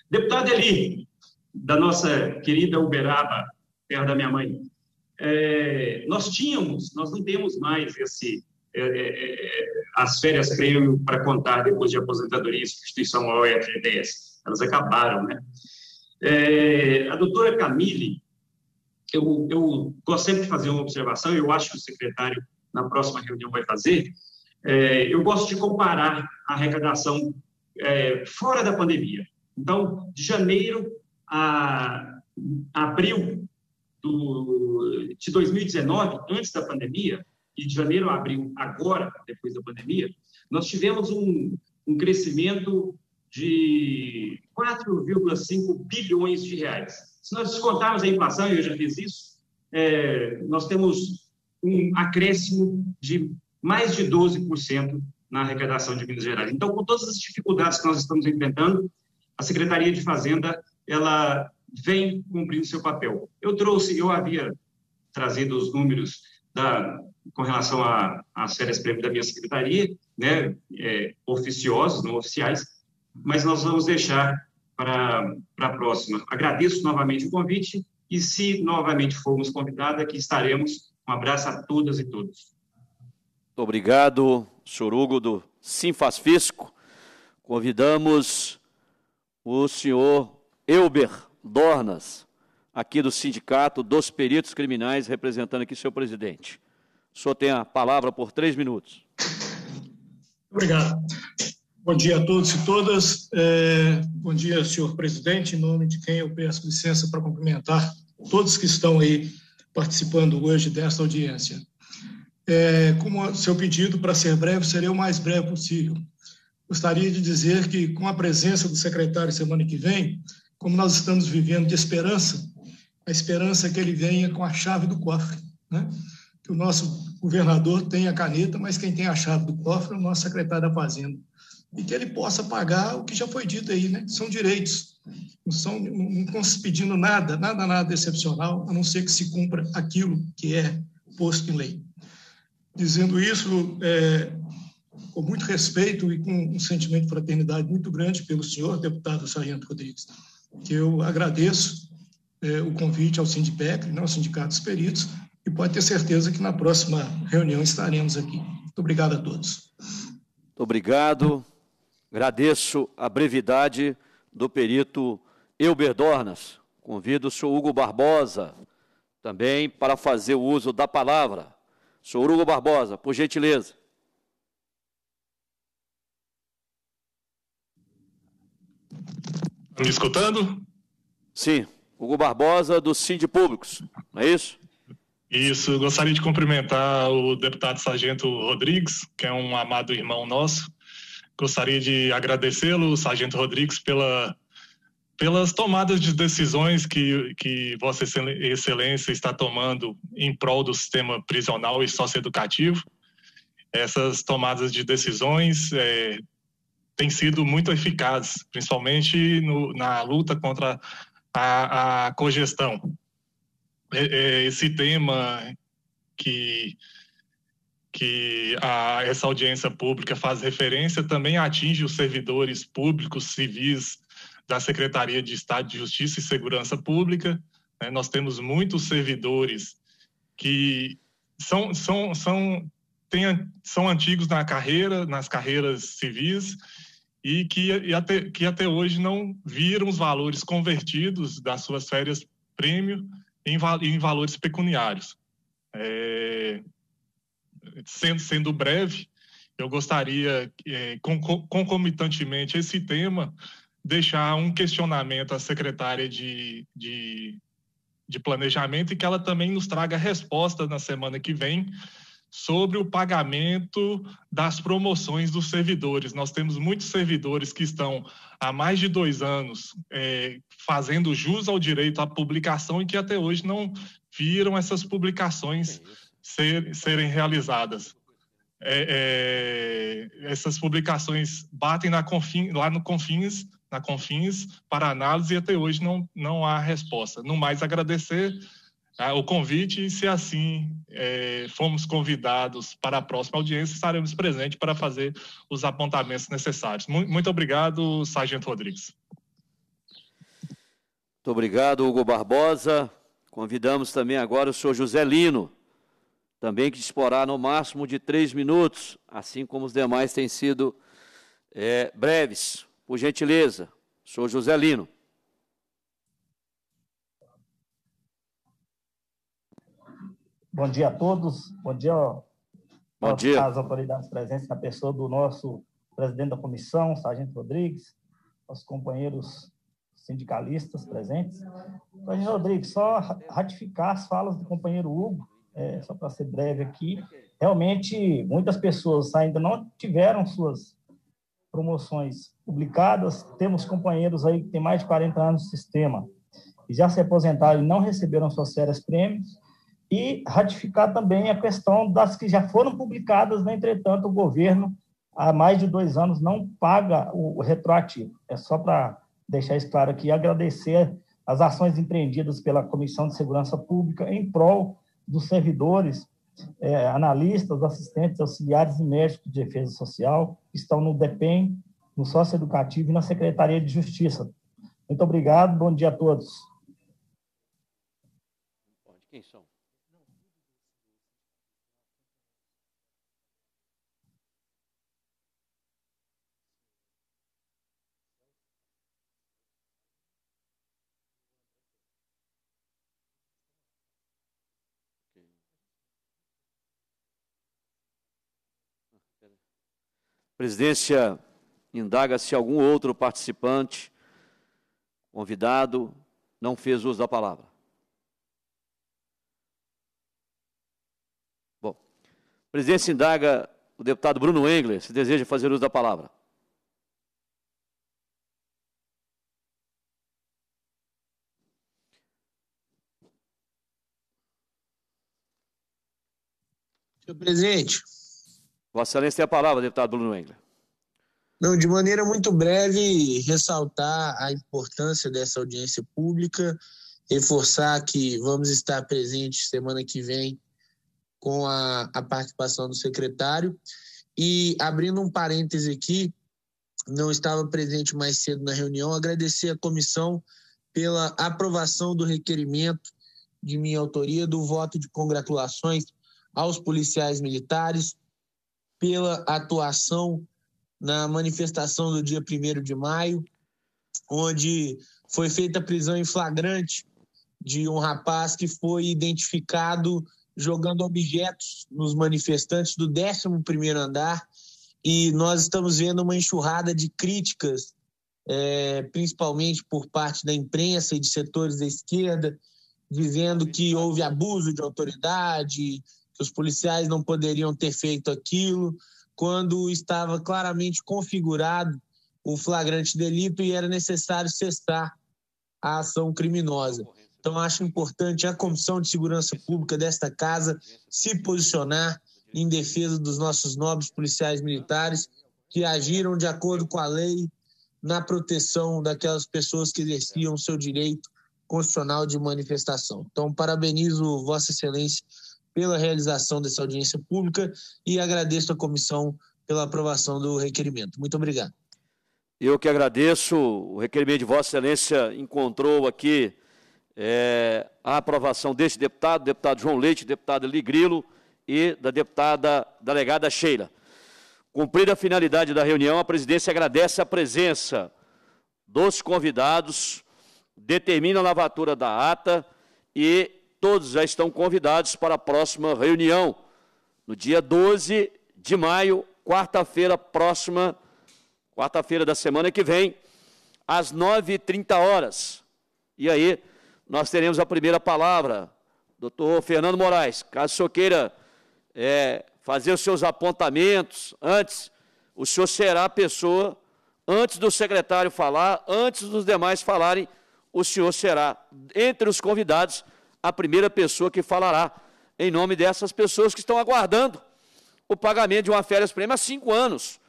Deputado Eli, da nossa querida Uberaba, terra da minha mãe, é, nós tínhamos, nós não temos mais esse, é, é, é as férias prêmio para contar depois de aposentadoria e substituição ao FGTS. Elas acabaram, né? É, a doutora Camille, eu, eu gosto sempre de fazer uma observação, eu acho que o secretário, na próxima reunião, vai fazer. É, eu gosto de comparar a arrecadação é, fora da pandemia. Então, de janeiro a abril do, de 2019, antes da pandemia, e de janeiro a abril, agora, depois da pandemia, nós tivemos um, um crescimento de 4,5 bilhões de reais. Se nós descontarmos a inflação, e eu já fiz isso, é, nós temos um acréscimo de mais de 12% na arrecadação de Minas Gerais. Então, com todas as dificuldades que nós estamos enfrentando, a Secretaria de Fazenda ela vem cumprindo seu papel. Eu trouxe, eu havia trazido os números da, com relação às férias prêmio da minha secretaria, né, é, oficiosos, não oficiais, mas nós vamos deixar para, para a próxima. Agradeço novamente o convite e, se novamente formos convidados, aqui estaremos. Um abraço a todas e todos.
Muito obrigado, senhor Hugo do Simfas Fisco. Convidamos o senhor Elber Dornas, aqui do Sindicato dos Peritos Criminais, representando aqui seu presidente. O senhor tem a palavra por três minutos.
Obrigado. Bom dia a todos e todas. É, bom dia, senhor presidente, em nome de quem eu peço licença para cumprimentar todos que estão aí participando hoje desta audiência. É, como seu pedido para ser breve, serei o mais breve possível. Gostaria de dizer que, com a presença do secretário semana que vem, como nós estamos vivendo de esperança, a esperança é que ele venha com a chave do cofre, né? que o nosso governador tenha a caneta, mas quem tem a chave do cofre é o nosso secretário da Fazenda e que ele possa pagar o que já foi dito aí, né? São direitos. Não, são, não estão se pedindo nada, nada, nada excepcional, a não ser que se cumpra aquilo que é posto em lei. Dizendo isso, é, com muito respeito e com um sentimento de fraternidade muito grande pelo senhor deputado Sargento Rodrigues, que eu agradeço é, o convite ao Sindipec, né, ao Sindicato dos Peritos, e pode ter certeza que na próxima reunião estaremos aqui. Muito obrigado a todos.
Obrigado. Agradeço a brevidade do perito Elber Dornas. Convido o senhor Hugo Barbosa também para fazer o uso da palavra. Senhor Hugo Barbosa, por gentileza.
Me escutando?
Sim. Hugo Barbosa, do Sind Públicos, não é isso?
Isso. Gostaria de cumprimentar o deputado Sargento Rodrigues, que é um amado irmão nosso Gostaria de agradecê-lo, Sargento Rodrigues, pela, pelas tomadas de decisões que, que Vossa Excelência está tomando em prol do sistema prisional e socioeducativo. Essas tomadas de decisões é, têm sido muito eficazes, principalmente no, na luta contra a, a cogestão. É, é, esse tema que que a, essa audiência pública faz referência também atinge os servidores públicos civis da Secretaria de Estado de Justiça e Segurança Pública. Né? Nós temos muitos servidores que são, são, são, têm, são antigos na carreira, nas carreiras civis, e que e até, que até hoje não viram os valores convertidos das suas férias prêmio em, em valores pecuniários. É, sendo, sendo breve, eu gostaria, é, concomitantemente esse tema, deixar um questionamento à secretária de, de, de Planejamento e que ela também nos traga resposta na semana que vem sobre o pagamento das promoções dos servidores. Nós temos muitos servidores que estão há mais de dois anos é, fazendo jus ao direito à publicação e que até hoje não viram essas publicações ser, serem realizadas. É, é, essas publicações batem na Confin, lá no Confins, na Confins, para análise e até hoje não, não há resposta. No mais, agradecer ah, o convite e, se assim é, fomos convidados para a próxima audiência, estaremos presentes para fazer os apontamentos necessários. Muito, muito obrigado, Sargento Rodrigues.
Muito obrigado, Hugo Barbosa. Convidamos também agora o senhor José Lino também que disporá no máximo de três minutos, assim como os demais têm sido é, breves. Por gentileza, senhor José Lino.
Bom dia a todos. Bom dia,
Bom dia.
às autoridades presentes, na pessoa do nosso presidente da comissão, Sargento Rodrigues, aos companheiros sindicalistas presentes. Sargento Rodrigues, só ratificar as falas do companheiro Hugo, é, só para ser breve aqui, realmente muitas pessoas ainda não tiveram suas promoções publicadas. Temos companheiros aí que têm mais de 40 anos no sistema e já se aposentaram e não receberam suas férias prêmios. E ratificar também a questão das que já foram publicadas, né? entretanto, o governo, há mais de dois anos, não paga o retroativo. É só para deixar isso claro aqui, agradecer as ações empreendidas pela Comissão de Segurança Pública em prol dos servidores, é, analistas, assistentes, auxiliares e médicos de defesa social, que estão no DEPEN, no Sócio Educativo e na Secretaria de Justiça. Muito obrigado, bom dia a todos. Quem são?
Presidência indaga se algum outro participante, convidado, não fez uso da palavra. Bom, a presidência indaga o deputado Bruno Engler se deseja fazer uso da palavra.
Senhor presidente,
Vossa Excelência tem a palavra, deputado Bruno Engler.
Não, de maneira muito breve, ressaltar a importância dessa audiência pública, reforçar que vamos estar presentes semana que vem com a, a participação do secretário. E abrindo um parêntese aqui, não estava presente mais cedo na reunião, agradecer à comissão pela aprovação do requerimento de minha autoria do voto de congratulações aos policiais militares, pela atuação na manifestação do dia 1 de maio, onde foi feita a prisão em flagrante de um rapaz que foi identificado jogando objetos nos manifestantes do 11º andar. E nós estamos vendo uma enxurrada de críticas, é, principalmente por parte da imprensa e de setores da esquerda, dizendo que houve abuso de autoridade, que os policiais não poderiam ter feito aquilo, quando estava claramente configurado o flagrante delito e era necessário cessar a ação criminosa. Então, acho importante a Comissão de Segurança Pública desta casa se posicionar em defesa dos nossos nobres policiais militares que agiram de acordo com a lei na proteção daquelas pessoas que exerciam seu direito constitucional de manifestação. Então, parabenizo Vossa Excelência pela realização dessa audiência pública e agradeço à comissão pela aprovação do requerimento. Muito obrigado.
Eu que agradeço. O requerimento de Vossa Excelência encontrou aqui é, a aprovação deste deputado, deputado João Leite, deputado Ligrilo e da deputada delegada Sheila. Cumprida a finalidade da reunião, a presidência agradece a presença dos convidados, determina a lavatura da ata e todos já estão convidados para a próxima reunião, no dia 12 de maio, quarta-feira próxima, quarta-feira da semana que vem, às 9h30 horas. E aí, nós teremos a primeira palavra, doutor Fernando Moraes. Caso o senhor queira é, fazer os seus apontamentos antes, o senhor será a pessoa, antes do secretário falar, antes dos demais falarem, o senhor será, entre os convidados, a primeira pessoa que falará em nome dessas pessoas que estão aguardando o pagamento de uma férias prêmio há cinco anos,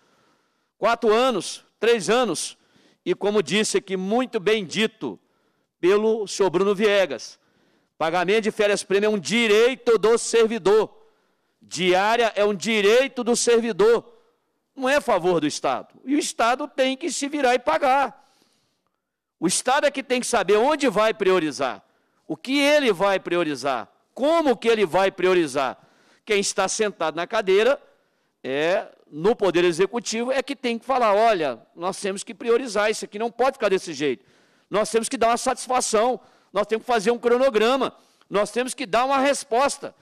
quatro anos, três anos. E como disse aqui, muito bem dito pelo senhor Bruno Viegas, pagamento de férias prêmio é um direito do servidor. Diária é um direito do servidor, não é favor do Estado. E o Estado tem que se virar e pagar. O Estado é que tem que saber onde vai priorizar. O que ele vai priorizar? Como que ele vai priorizar? Quem está sentado na cadeira é no poder executivo é que tem que falar, olha, nós temos que priorizar isso aqui não pode ficar desse jeito. Nós temos que dar uma satisfação, nós temos que fazer um cronograma, nós temos que dar uma resposta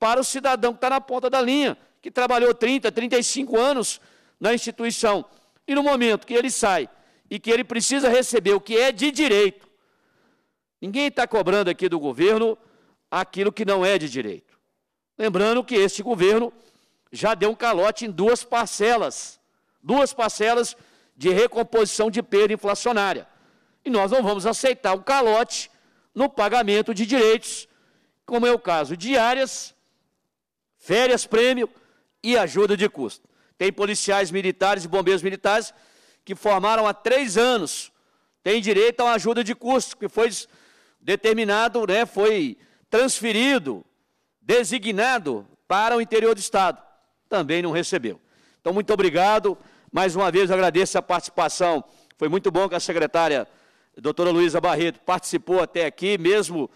para o cidadão que está na ponta da linha, que trabalhou 30, 35 anos na instituição. E no momento que ele sai e que ele precisa receber o que é de direito, Ninguém está cobrando aqui do governo aquilo que não é de direito. Lembrando que este governo já deu um calote em duas parcelas, duas parcelas de recomposição de perda inflacionária. E nós não vamos aceitar um calote no pagamento de direitos, como é o caso de diárias, férias prêmio e ajuda de custo. Tem policiais militares e bombeiros militares que formaram há três anos, têm direito a uma ajuda de custo, que foi determinado, né, foi transferido, designado para o interior do Estado. Também não recebeu. Então, muito obrigado. Mais uma vez, agradeço a participação. Foi muito bom que a secretária, doutora Luísa Barreto, participou até aqui, mesmo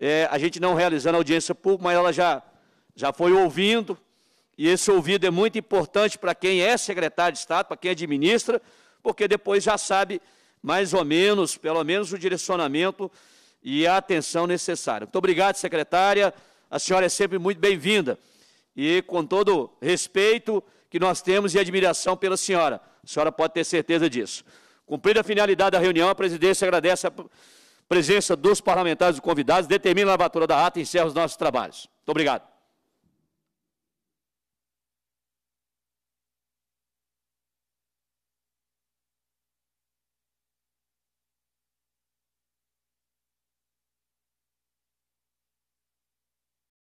é, a gente não realizando audiência pública, mas ela já, já foi ouvindo. E esse ouvido é muito importante para quem é secretário de Estado, para quem administra, porque depois já sabe mais ou menos, pelo menos, o direcionamento e a atenção necessária. Muito obrigado, secretária. A senhora é sempre muito bem-vinda. E com todo respeito que nós temos e admiração pela senhora. A senhora pode ter certeza disso. Cumprida a finalidade da reunião, a presidência agradece a presença dos parlamentares e convidados, determina a lavatura da ata e encerra os nossos trabalhos. Muito obrigado.